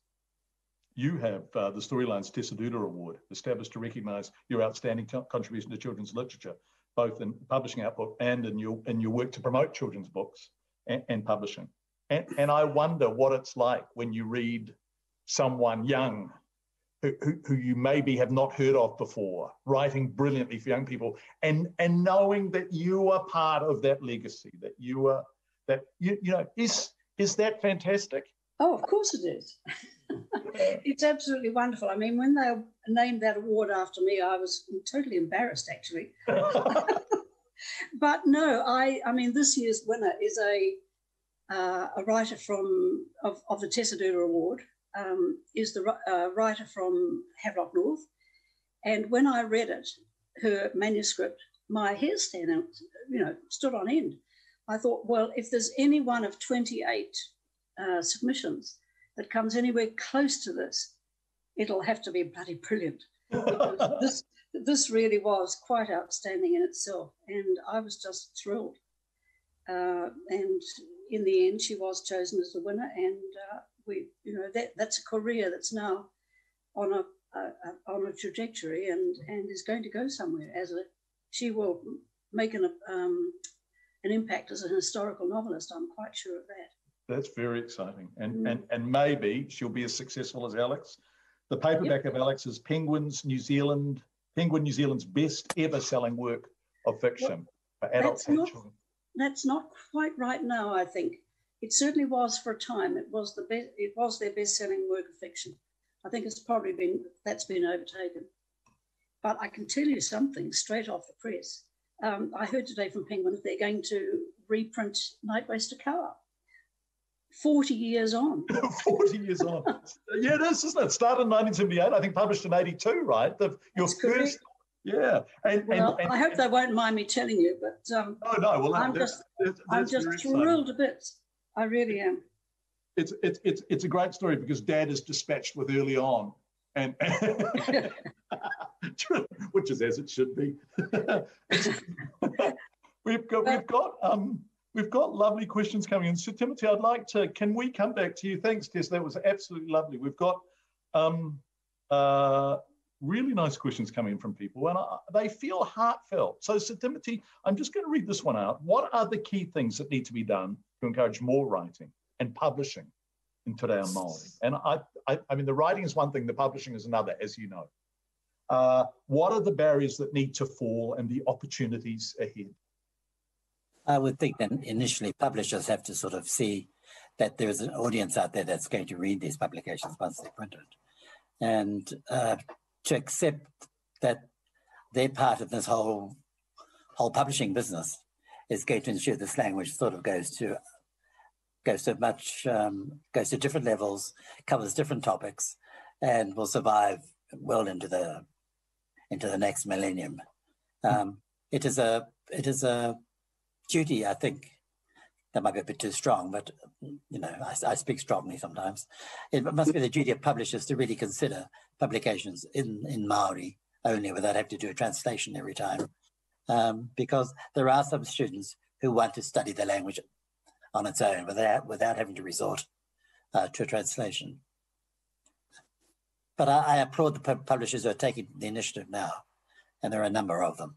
You have uh, the Storylines Tessa Duder Award, established to recognise your outstanding co- contribution to children's literature, both in publishing output and in your in your work to promote children's books and, and publishing. And, and I wonder what it's like when you read someone young who, who, who you maybe have not heard of before, writing brilliantly for young people, and and knowing that you are part of that legacy, that you are that you you know is is that fantastic? Oh, of course it is. it's absolutely wonderful. I mean, when they named that award after me, I was totally embarrassed, actually. but no, I, I mean, this year's winner is a uh, a writer from of, of the Tessa Duder Award. Um, is the uh, writer from Havelock North, and when I read it, her manuscript, my hair stand out, you know, stood on end. I thought, well, if there's any one of 28 uh, submissions that comes anywhere close to this, it'll have to be bloody brilliant. This this really was quite outstanding in itself, and I was just thrilled. Uh, and in the end, she was chosen as the winner, and uh, we, you know, that that's a career that's now on a, a, a on a trajectory and and is going to go somewhere as a she will make an um, an impact as an historical novelist. I'm quite sure of that. That's very exciting. And mm. and and maybe she'll be as successful as Alex. The paperback yep. of Alex is Penguins New Zealand, Penguin New Zealand's best ever selling work of fiction well, for adults and children. That's not quite right now, I think. It certainly was for a time. It was the best it was their best selling work of fiction. I think it's probably been that's been overtaken. But I can tell you something straight off the press. Um, I heard today from Penguin that they're going to reprint Night Race to Kawau 40 years on. 40 years on. yeah, it is, isn't it? Started in 1978, I think published in 82, right? The, your first. Yeah. And, well, and, and, I hope they won't mind me telling you, but. Um, oh, no. Well, I'm just, I'm just thrilled a bit. I really am. It's, it's, it's, it's a great story because dad is dispatched with early on. And, which is as it should be. we've got, we've got um, we've got lovely questions coming in so Tīmoti i'd like to can we come back to you thanks tess that was absolutely lovely we've got um uh really nice questions coming in from people and I, they feel heartfelt so sir Tīmoti i'm just going to read this one out what are the key things that need to be done to encourage more writing and publishing in Te Reo Māori. And I, I, I mean, the writing is one thing, the publishing is another, as you know. Uh, what are the barriers that need to fall and the opportunities ahead? I would think that initially publishers have to sort of see that there is an audience out there that's going to read these publications once they're printed, and uh, to accept that their part of this whole whole publishing business is going to ensure this language sort of goes to goes to much um, goes to different levels, covers different topics, and will survive well into the into the next millennium. Um, it is a it is a duty, I think. That might be a bit too strong, but you know, I, I speak strongly sometimes. It must be the duty of publishers to really consider publications in in Maori only, without having to do a translation every time, um, because there are some students who want to study the language on its own without without having to resort uh, to a translation. But I, I applaud the publishers who are taking the initiative now, and there are a number of them,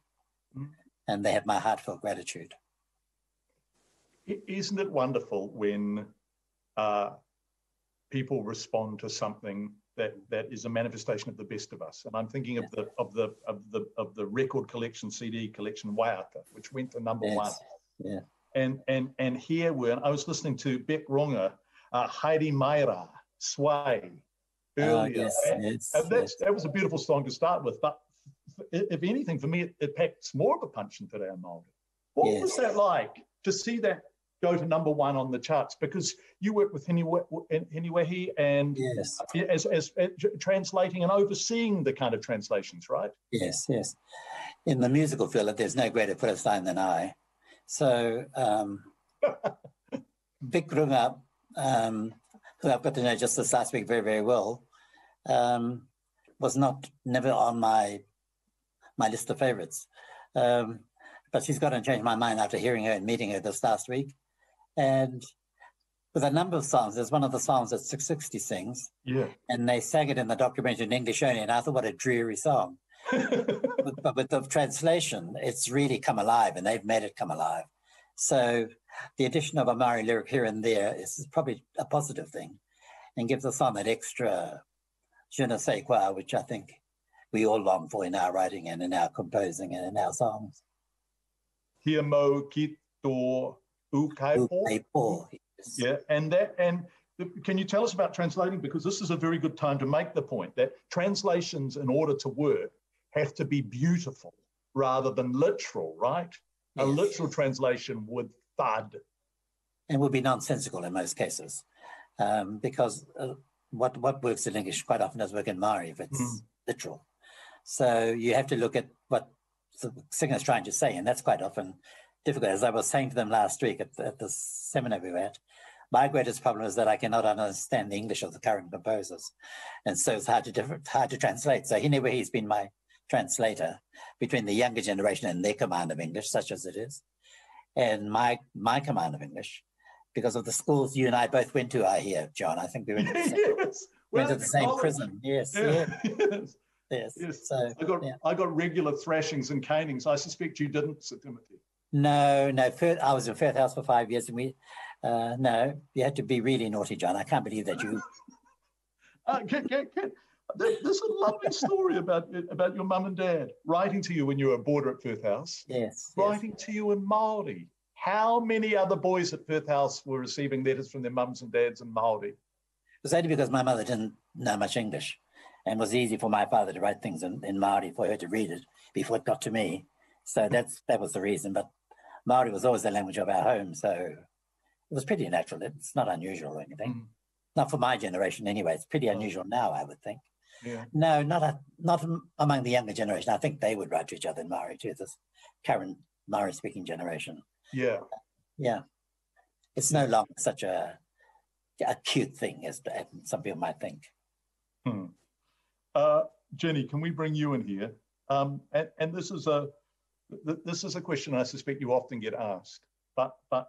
Mm. and they have my heartfelt gratitude. Isn't it wonderful when uh, people respond to something that that is a manifestation of the best of us. And I'm thinking of the of the of the of the record collection CD collection Waiata, which went to number Yes. one. Yeah. And and and here when I was listening to Bic Runga, uh, Heidi Mayra, Sway Ah, earlier. yes, and, yes, and yes. that was a beautiful song to start with. But if anything, for me, it, it packs more of a punch in Te Reo Māori. What was that like to see that go to number one on the charts? Because you work with Hinewehi and Yes, as, as, as translating and overseeing the kind of translations, right? yes, yes. In the musical field, there's no greater Philistine than I. So, um, Bic Runga, um, who I've got to know just this last week very, very well, um, was not never on my my list of favorites. Um, but she's got to change my mind after hearing her and meeting her this last week. And with a number of songs, there's one of the songs that Six60 sings, Yeah. and they sang it in the documentary in English only, and I thought, what a dreary song. but, but with the translation, it's really come alive, and they've made it come alive. So the addition of a Maori lyric here and there is probably a positive thing, and gives the song that extra je ne sais quoi, which I think we all long for in our writing and in our composing and in our songs. Kia mo ki tō ukaipo. Yes. Yeah, and that and the- can you tell us about translating? Because this is a very good time to make the point that translations, in order to work, have to be beautiful rather than literal, right? A literal translation would thud. and would be nonsensical in most cases, um, because uh, what what works in English quite often doesn't work in Maori if it's Mm. literal. So you have to look at what the singer's trying to say, and that's quite often difficult. As I was saying to them last week at, at the seminar we were at, my greatest problem is that I cannot understand the English of the current composers, and so it's hard to diff- hard to translate. So he he's been my translator between the younger generation and their command of English, such as it is, and my my command of English because of the schools you and I both went to, I hear, John. I think we went to the same, yes. went to the same prison. Yes, yeah, yes. yes. Yes. So, I got yeah. I got regular thrashings and canings. I suspect you didn't, Sir Tīmoti. No, no. Firth, I was in Firth House for five years, and we, uh, no, you had to be really naughty, John. I can't believe that you. Uh, can, can, there's a lovely story about about your mum and dad writing to you when you were a boarder at Firth House, Yes, yes. writing to you in Maori. How many other boys at Firth House were receiving letters from their mums and dads in Maori? It was only because my mother didn't know much English, and it was easy for my father to write things in, in Maori for her to read it before it got to me. So that's that was the reason. But Maori was always the language of our home, so it was pretty natural. It's not unusual or anything. Mm. Not for my generation, anyway. It's pretty unusual now, I would think. Yeah. No, not a, not among the younger generation. I think they would write to each other in Maori too. This current Maori-speaking generation. Yeah. Yeah, it's no longer such a a cute thing as some people might think. Hmm. Uh, Jenny, can we bring you in here? Um, and, and this is a th- this is a question I suspect you often get asked. But but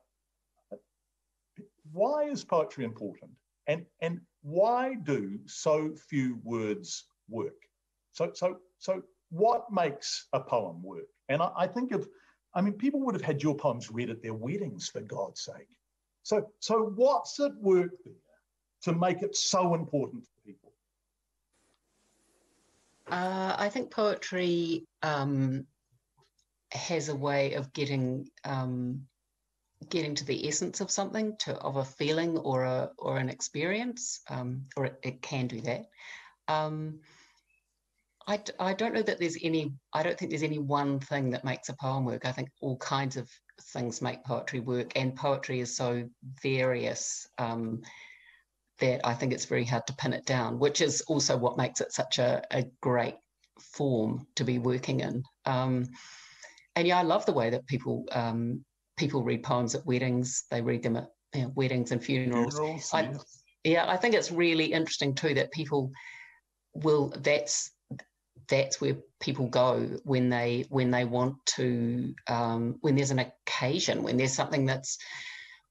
why is poetry important? And and why do so few words work? So so so what makes a poem work? And I, I think of I mean people would have had your poems read at their weddings for God's sake. So so what's at work there to make it so important to people? Uh, I think poetry um, has a way of getting um, getting to the essence of something, to of a feeling or a or an experience, um, or it, it can do that. Um, I, I don't know that there's any. I don't think there's any one thing that makes a poem work. I think all kinds of things make poetry work, and poetry is so various um, that I think it's very hard to pin it down, which is also what makes it such a, a great form to be working in. Um, and yeah, I love the way that people um, people read poems at weddings. They read them at you know, weddings and funerals. Funerals, I- yes. Yeah, I think it's really interesting too that people will. That's that's where people go when they when they want to um, when there's an occasion when there's something that's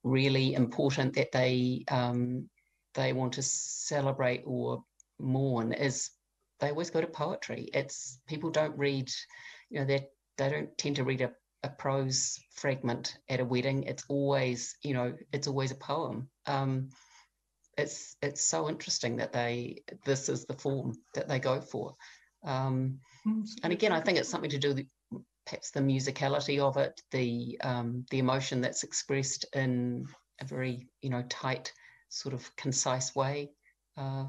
really important that they um, they want to celebrate or mourn is they always go to poetry. It's people don't read, you know, they they don't tend to read a, a prose fragment at a wedding. It's always, you know, it's always a poem. Um, it's it's so interesting that they this is the form that they go for. Um, and again, I think it's something to do with perhaps the musicality of it, the um, the emotion that's expressed in a very you know tight, sort of concise way. Uh,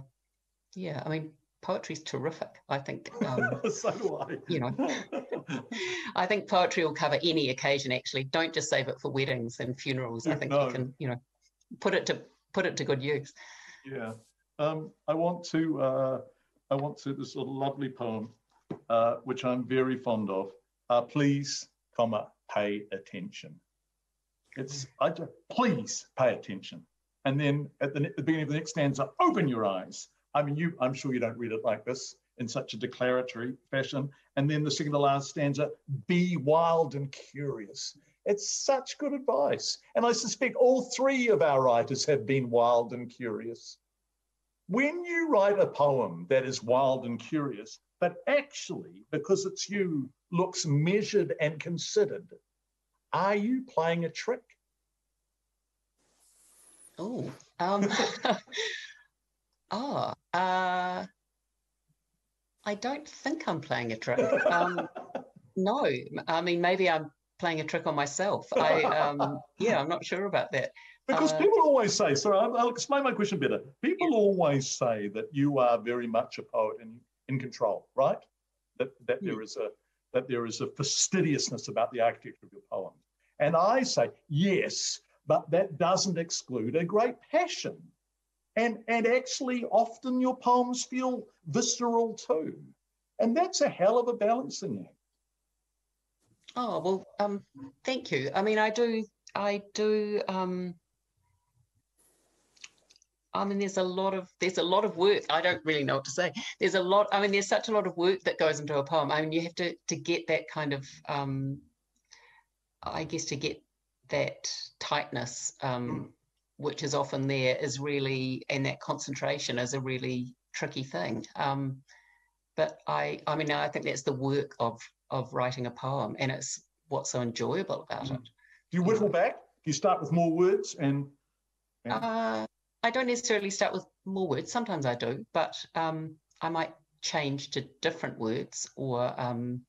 yeah, I mean, poetry's terrific. I think. Um, so do I. You know, I think poetry will cover any occasion. Actually, don't just save it for weddings and funerals. I think no. you can, you know, put it to put it to good use. Yeah, um, I want to. Uh, I want to this sort of lovely poem, uh, which I'm very fond of. Uh, please, comma, pay attention. It's I just, please pay attention, and then at the, the beginning of the next stanza, open your eyes. I mean, you. I'm sure you don't read it like this in such a declaratory fashion. And then the second to last stanza, be wild and curious. It's such good advice. And I suspect all three of our writers have been wild and curious. When you write a poem that is wild and curious, but actually, because it's you, looks measured and considered, are you playing a trick? Oh, um, oh, uh, I don't think I'm playing a trick. Um, no, I mean maybe I'm playing a trick on myself. I um, yeah, I'm not sure about that. Because uh, people always say, sorry, I'll, I'll, explain my question better. People yeah. always say that you are very much a poet and in control, right? That that yeah. there is a that there is a fastidiousness about the architecture of your poems. And I say, yes, but that doesn't exclude a great passion and, and actually, often your poems feel visceral too. And that's a hell of a balancing act. Oh, well, um, thank you. I mean, I do, I do, um, I mean, there's a lot of there's a lot of work. I don't really know what to say. There's a lot. I mean, there's such a lot of work that goes into a poem. I mean, you have to to get that kind of, um, I guess, to get that tightness um, which is often there, is really, and that concentration is a really tricky thing. Um, but I, I mean, I think that's the work of of writing a poem, and it's what's so enjoyable about mm. it. Do you whittle back? Do you start with more words and? and... Uh, I don't necessarily start with more words. Sometimes I do, but um, I might change to different words or um,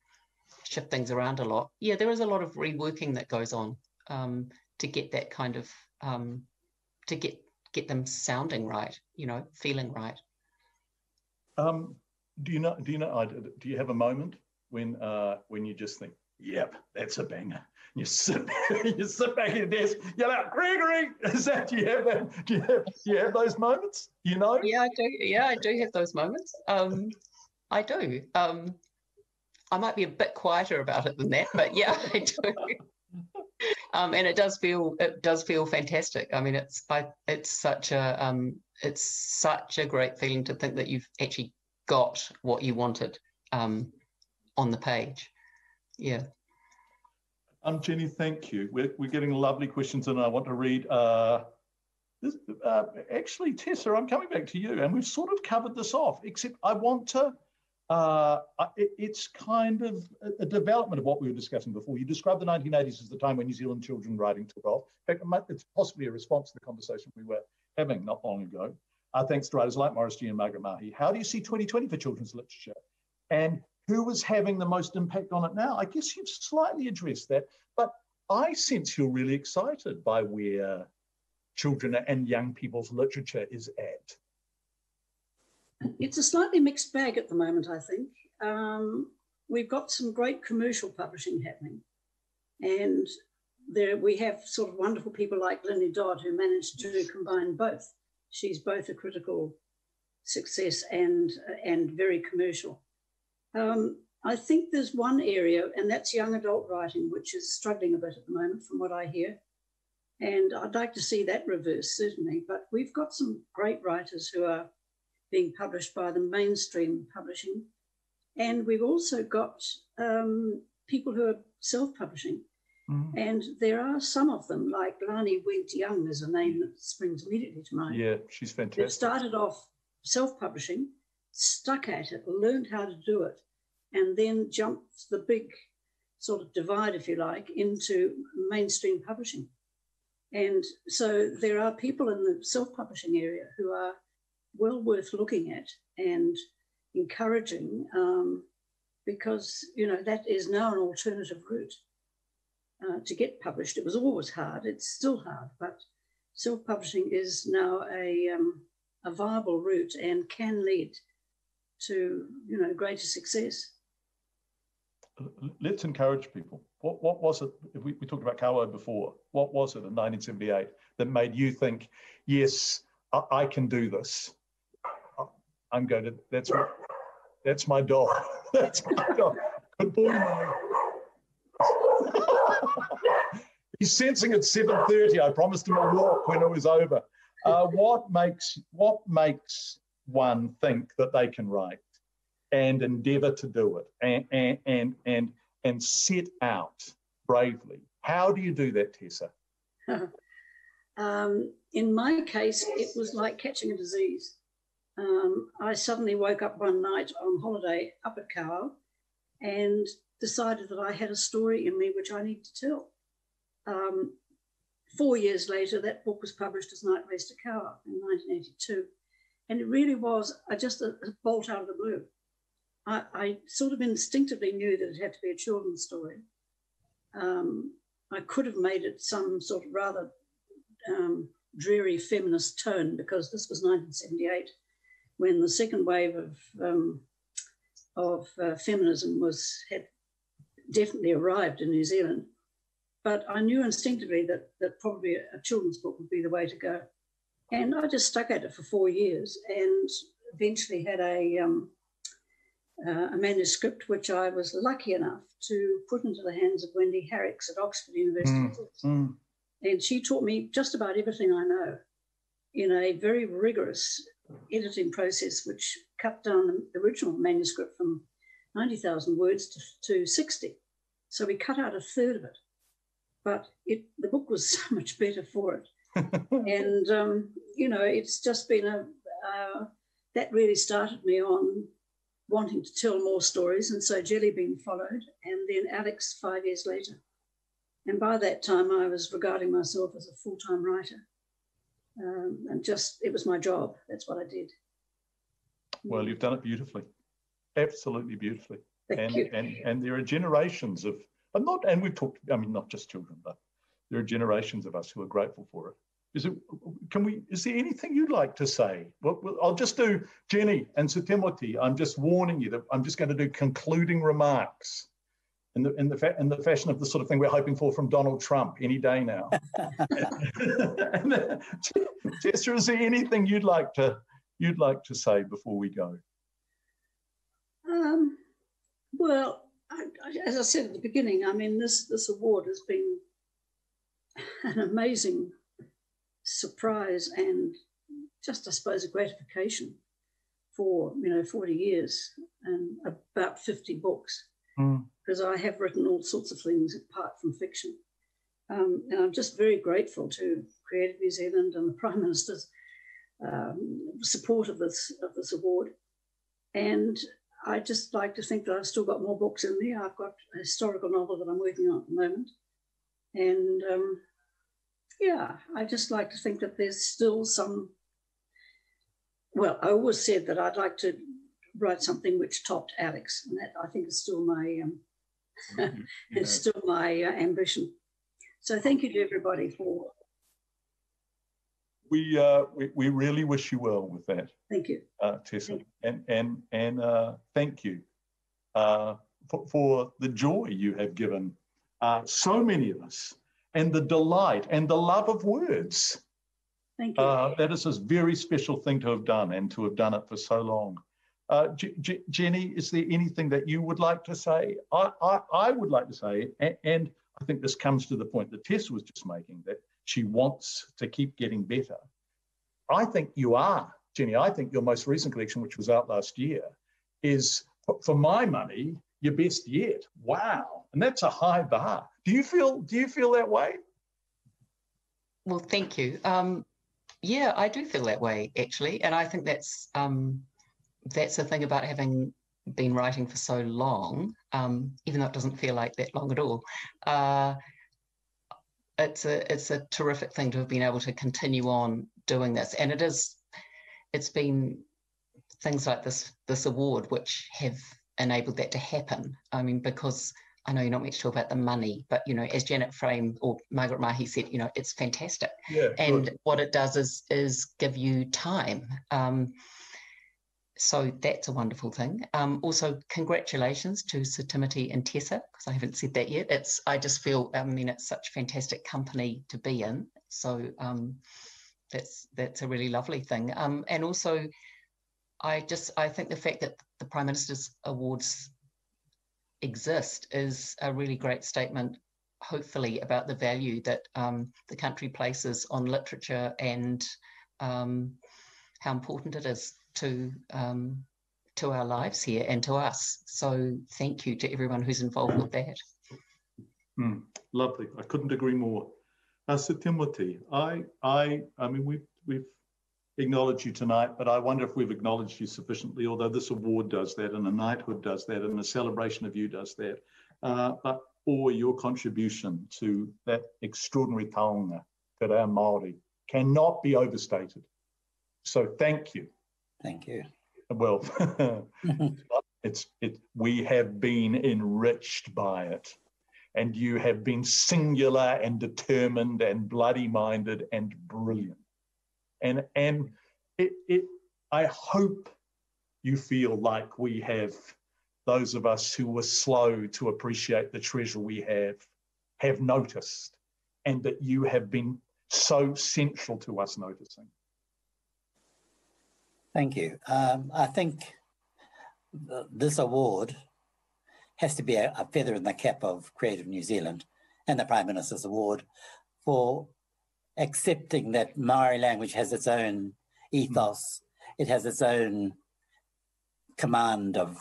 shift things around a lot. Yeah, there is a lot of reworking that goes on um, to get that kind of um, to get get them sounding right, you know, feeling right. Um, do you know? Do you know? Do you have a moment when uh, when you just think, "Yep, that's a banger." You sit you sit back at your desk, yell out, "Gregory!" Is that? Do you have that? Do you have, do you have those moments? You know? Yeah, I do. Yeah, I do have those moments. Um, I do. Um, I might be a bit quieter about it than that, but yeah, I do um, and it does feel it does feel fantastic. I mean, it's I, it's such a um, it's such a great feeling to think that you've actually got what you wanted um, on the page. Yeah. Um, Jenny, thank you. We're, we're getting lovely questions, and I want to read. Uh, this, uh, actually, Tessa, I'm coming back to you, and we've sort of covered this off, except I want to uh, it, it's kind of a, a, development of what we were discussing before. You described the 1980s as the time when New Zealand children writing took off. In fact, it's possibly a response to the conversation we were having not long ago, uh, thanks to writers like Maurice Gee and Margaret Mahy. How do you see 2020 for children's literature? And who is having the most impact on it now? I guess you've slightly addressed that, but I sense you're really excited by where children and young people's literature is at. It's a slightly mixed bag at the moment, I think. Um, we've got some great commercial publishing happening. And there we have sort of wonderful people like Lynley Dodd who managed to combine both. She's both a critical success and, and very commercial. Um, I think there's one area, and that's young adult writing, which is struggling a bit at the moment, from what I hear. And I'd like to see that reverse, certainly. But we've got some great writers who are being published by the mainstream publishing. And we've also got um, people who are self publishing. Mm. And there are some of them, like Lani Wendt Young is a name that springs immediately to mind. Yeah, she's fantastic. They started off self publishing, stuck at it, learned how to do it, and then jumped the big sort of divide, if you like, into mainstream publishing. And so there are people in the self publishing area who are well worth looking at and encouraging um, because, you know, that is now an alternative route uh, to get published. It was always hard, it's still hard, but self publishing is now a, um, a viable route and can lead to, you know, greater success let's encourage people. What, what was it? We, we talked about Carlo before. What was it in 1978 that made you think, yes, I, I can do this? I'm going to, that's my, that's my dog. that's my dog. Good boy, He's sensing at 7.30. I promised him a walk when it was over. Uh, what makes what makes one think that they can write? and endeavor to do it and, and, and, and, and set out bravely. How do you do that, Tessa? um, in my case, it was like catching a disease. Um, I suddenly woke up one night on holiday up at Kawau and decided that I had a story in me which I need to tell. Um, four years later, that book was published as Night Race to Kawau in 1982. And it really was just a, a bolt out of the blue. I, I, sort of instinctively knew that it had to be a children's story. Um, I could have made it some sort of rather um, dreary feminist tone because this was 1978 when the second wave of um, of uh, feminism was had definitely arrived in New Zealand. But I knew instinctively that that probably a children's book would be the way to go, and I just stuck at it for four years and eventually had a um, uh, a manuscript which I was lucky enough to put into the hands of Wendy Harrex at Oxford University. Mm, mm. And she taught me just about everything I know in a very rigorous editing process, which cut down the original manuscript from 90,000 words to, to 60. So we cut out a third of it. But it, the book was so much better for it. and, um, you know, it's just been a, uh, that really started me on wanting to tell more stories. And so Jellybean followed, and then Alex five years later. And by that time, I was regarding myself as a full time writer. Um, and just, it was my job. That's what I did. Well, you've done it beautifully, absolutely beautifully. Thank and, you. and and there are generations of, and not, and we've talked. I mean, not just children, but there are generations of us who are grateful for it. Is it? Can we? Is there anything you'd like to say? Well, I'll just do Jenny and Sir Tīmoti. I'm just warning you that I'm just going to do concluding remarks in the in the fa- in the fashion of the sort of thing we're hoping for from Donald Trump any day now. Tessa, is there anything you'd like to you'd like to say before we go? Um, well, I, I, as I said at the beginning, I mean this this award has been an amazing surprise and just, I suppose, a gratification for, you know, 40 years and about 50 books. Because mm. I have written all sorts of things apart from fiction. Um, and I'm just very grateful to Creative New Zealand and the Prime Minister's um, support of this of this award. And I just like to think that I've still got more books in there. I've got a historical novel that I'm working on at the moment, and um, yeah, I just like to think that there's still some. Well, I always said that I'd like to write something which topped Alex, and that I think is still my um, mm-hmm. it's still my uh, ambition. So thank you to everybody for. We, uh, we we really wish you well with that. Thank you, uh, Tessa, thank you. and and and uh, thank you uh, for, for the joy you have given uh, so many of us and the delight and the love of words. Thank you. Uh, that is a very special thing to have done and to have done it for so long. Uh, G- G- Jenny, is there anything that you would like to say? I, I, I would like to say, and, and, I think this comes to the point that Tess was just making, that she wants to keep getting better. I think you are, Jenny. I think your most recent collection, which was out last year, is, for my money, your best yet. Wow. And that's a high bar. Do you feel do you feel that way? Well, thank you. Um, yeah, I do feel that way actually, and I think that's um, that's the thing about having been writing for so long, um, even though it doesn't feel like that long at all. Uh, it's a it's a terrific thing to have been able to continue on doing this, and it is. It's been things like this this award which have enabled that to happen. I mean, because I know you're not meant to talk about the money, but you know, as Janet Frame or Margaret Mahy said, you know, it's fantastic. Yeah, and good. what it does is is give you time. Um, so that's a wonderful thing. Um, also, congratulations to Sir Tīmoti and Tessa, because I haven't said that yet. It's I just feel I mean it's such fantastic company to be in. So um, that's that's a really lovely thing. Um, and also, I just I think the fact that the Prime Minister's awards exist is a really great statement. Hopefully, about the value that um, the country places on literature and um, how important it is to um, to our lives here and to us. So thank you to everyone who's involved with that. Mm, lovely. I couldn't agree more. Uh, Sir Tīmoti, I, I, I mean, we've, we've acknowledged you tonight, but I wonder if we've acknowledged you sufficiently, although this award does that and a knighthood does that and a celebration of you does that. Uh, but for your contribution to that extraordinary taonga, that our Māori, cannot be overstated. So thank you. Thank you. Well, it's it. We have been enriched by it, and you have been singular and determined and bloody-minded and brilliant. And and it, it. I hope you feel like we have those of us who were slow to appreciate the treasure we have have noticed, and that you have been so central to us noticing. Thank you. Um, I think th- this award has to be a, a feather in the cap of Creative New Zealand and the Prime Minister's Award for accepting that Maori language has its own ethos, it has its own command of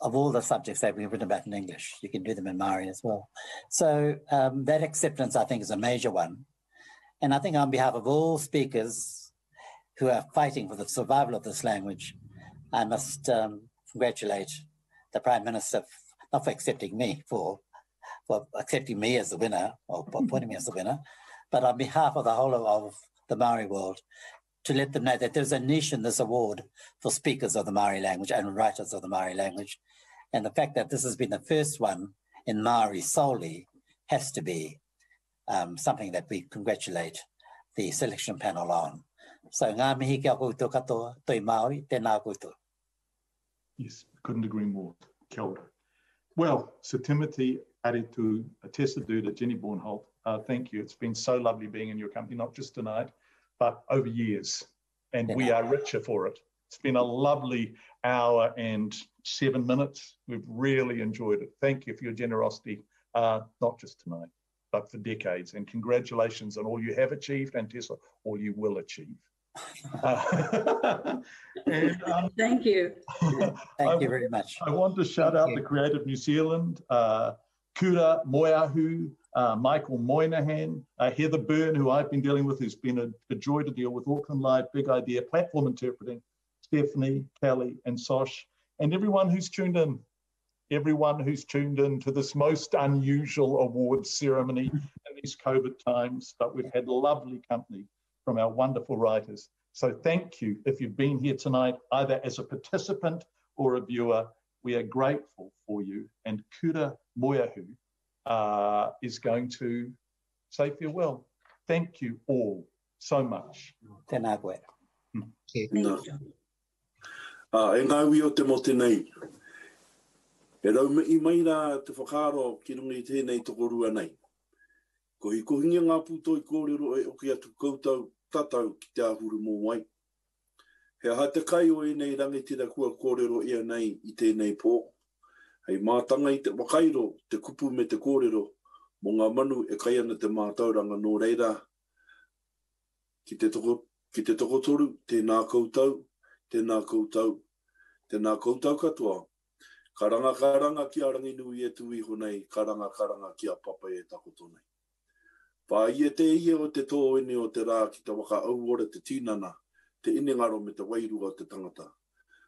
of all the subjects that we've written about in English. You can do them in Maori as well. So um, that acceptance, I think, is a major one. And I think on behalf of all speakers who are fighting for the survival of this language, I must um, congratulate the Prime Minister, not for accepting me, for, for accepting me as the winner, or appointing me as the winner, but on behalf of the whole of, of the Maori world, to let them know that there's a niche in this award for speakers of the Maori language and writers of the Maori language. And the fact that this has been the first one in Maori solely has to be um, something that we congratulate the selection panel on. So ngā mihi kia koutou katoa, toi Māori, tēnā koutou. Yes, couldn't agree more. Kia ora. Well, Sir Tīmoti Kāretu, Duder, Jenny Bornholdt, uh, thank you. It's been so lovely being in your company, not just tonight, but over years. And we are richer for it. It's been a lovely hour and seven minutes. We've really enjoyed it. Thank you for your generosity, uh, not just tonight, but for decades. And congratulations on all you have achieved and Tessa, all you will achieve. Uh, and, um, Thank you. Thank I you very much. I want to shout out Thank the. Creative New Zealand, uh, Kura Moeahu, uh, Michael Moynihan, uh, Heather Byrne, who I've been dealing with, who's been a, a joy to deal with, Auckland Live, Big Idea, Platform Interpreting, Stephanie, Kelly, and Sosh, and everyone who's tuned in. Everyone who's tuned in to this most unusual awards ceremony in these COVID times, but we've had lovely company from our wonderful writers. So thank you if you've been here tonight, either as a participant or a viewer. We are grateful for you. And Kura Moeahu uh, is going to say farewell. Thank you all so much. Tēnā koe. Nā. Ah, e ngā ui o te mo tenei. E rau me i mai rā te whakaro ki rungi tēnei toko rua nei. Ko i kohingia ngā pūtoi kōrero e oki atu koutou tatau ki te ahuru mō mai. He aha te kai o e nei rangitira kua kōrero ia nei i tēnei pō. Hei mātanga i te wakairo, te kupu me te kōrero, mō ngā manu e kai ana te mātauranga nō reira. Ki te toko, ki te toko toru, tēnā koutou, tēnā koutou, tēnā koutou katoa. Karanga karanga ki arangi nui e tui honei, karanga karanga ki a papa e takoto nei. Pā i e te ie o te tō ene o te rā ki te waka au ora te tīnana, te inengaro me te wairua o te tangata.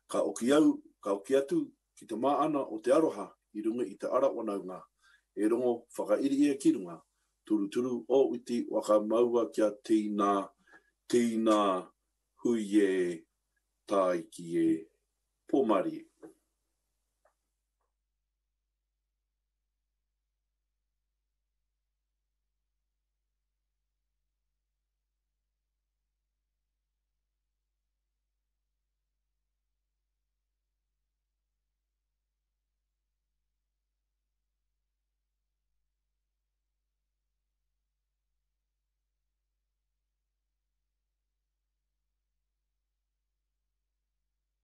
Ka oki au, ka oki atu, ki te maana o te aroha i runga i te ara wanaunga e rongo whakairi e ki runga turu turu o uti waka maua kia tīna tīnā, hui e taiki e pōmari.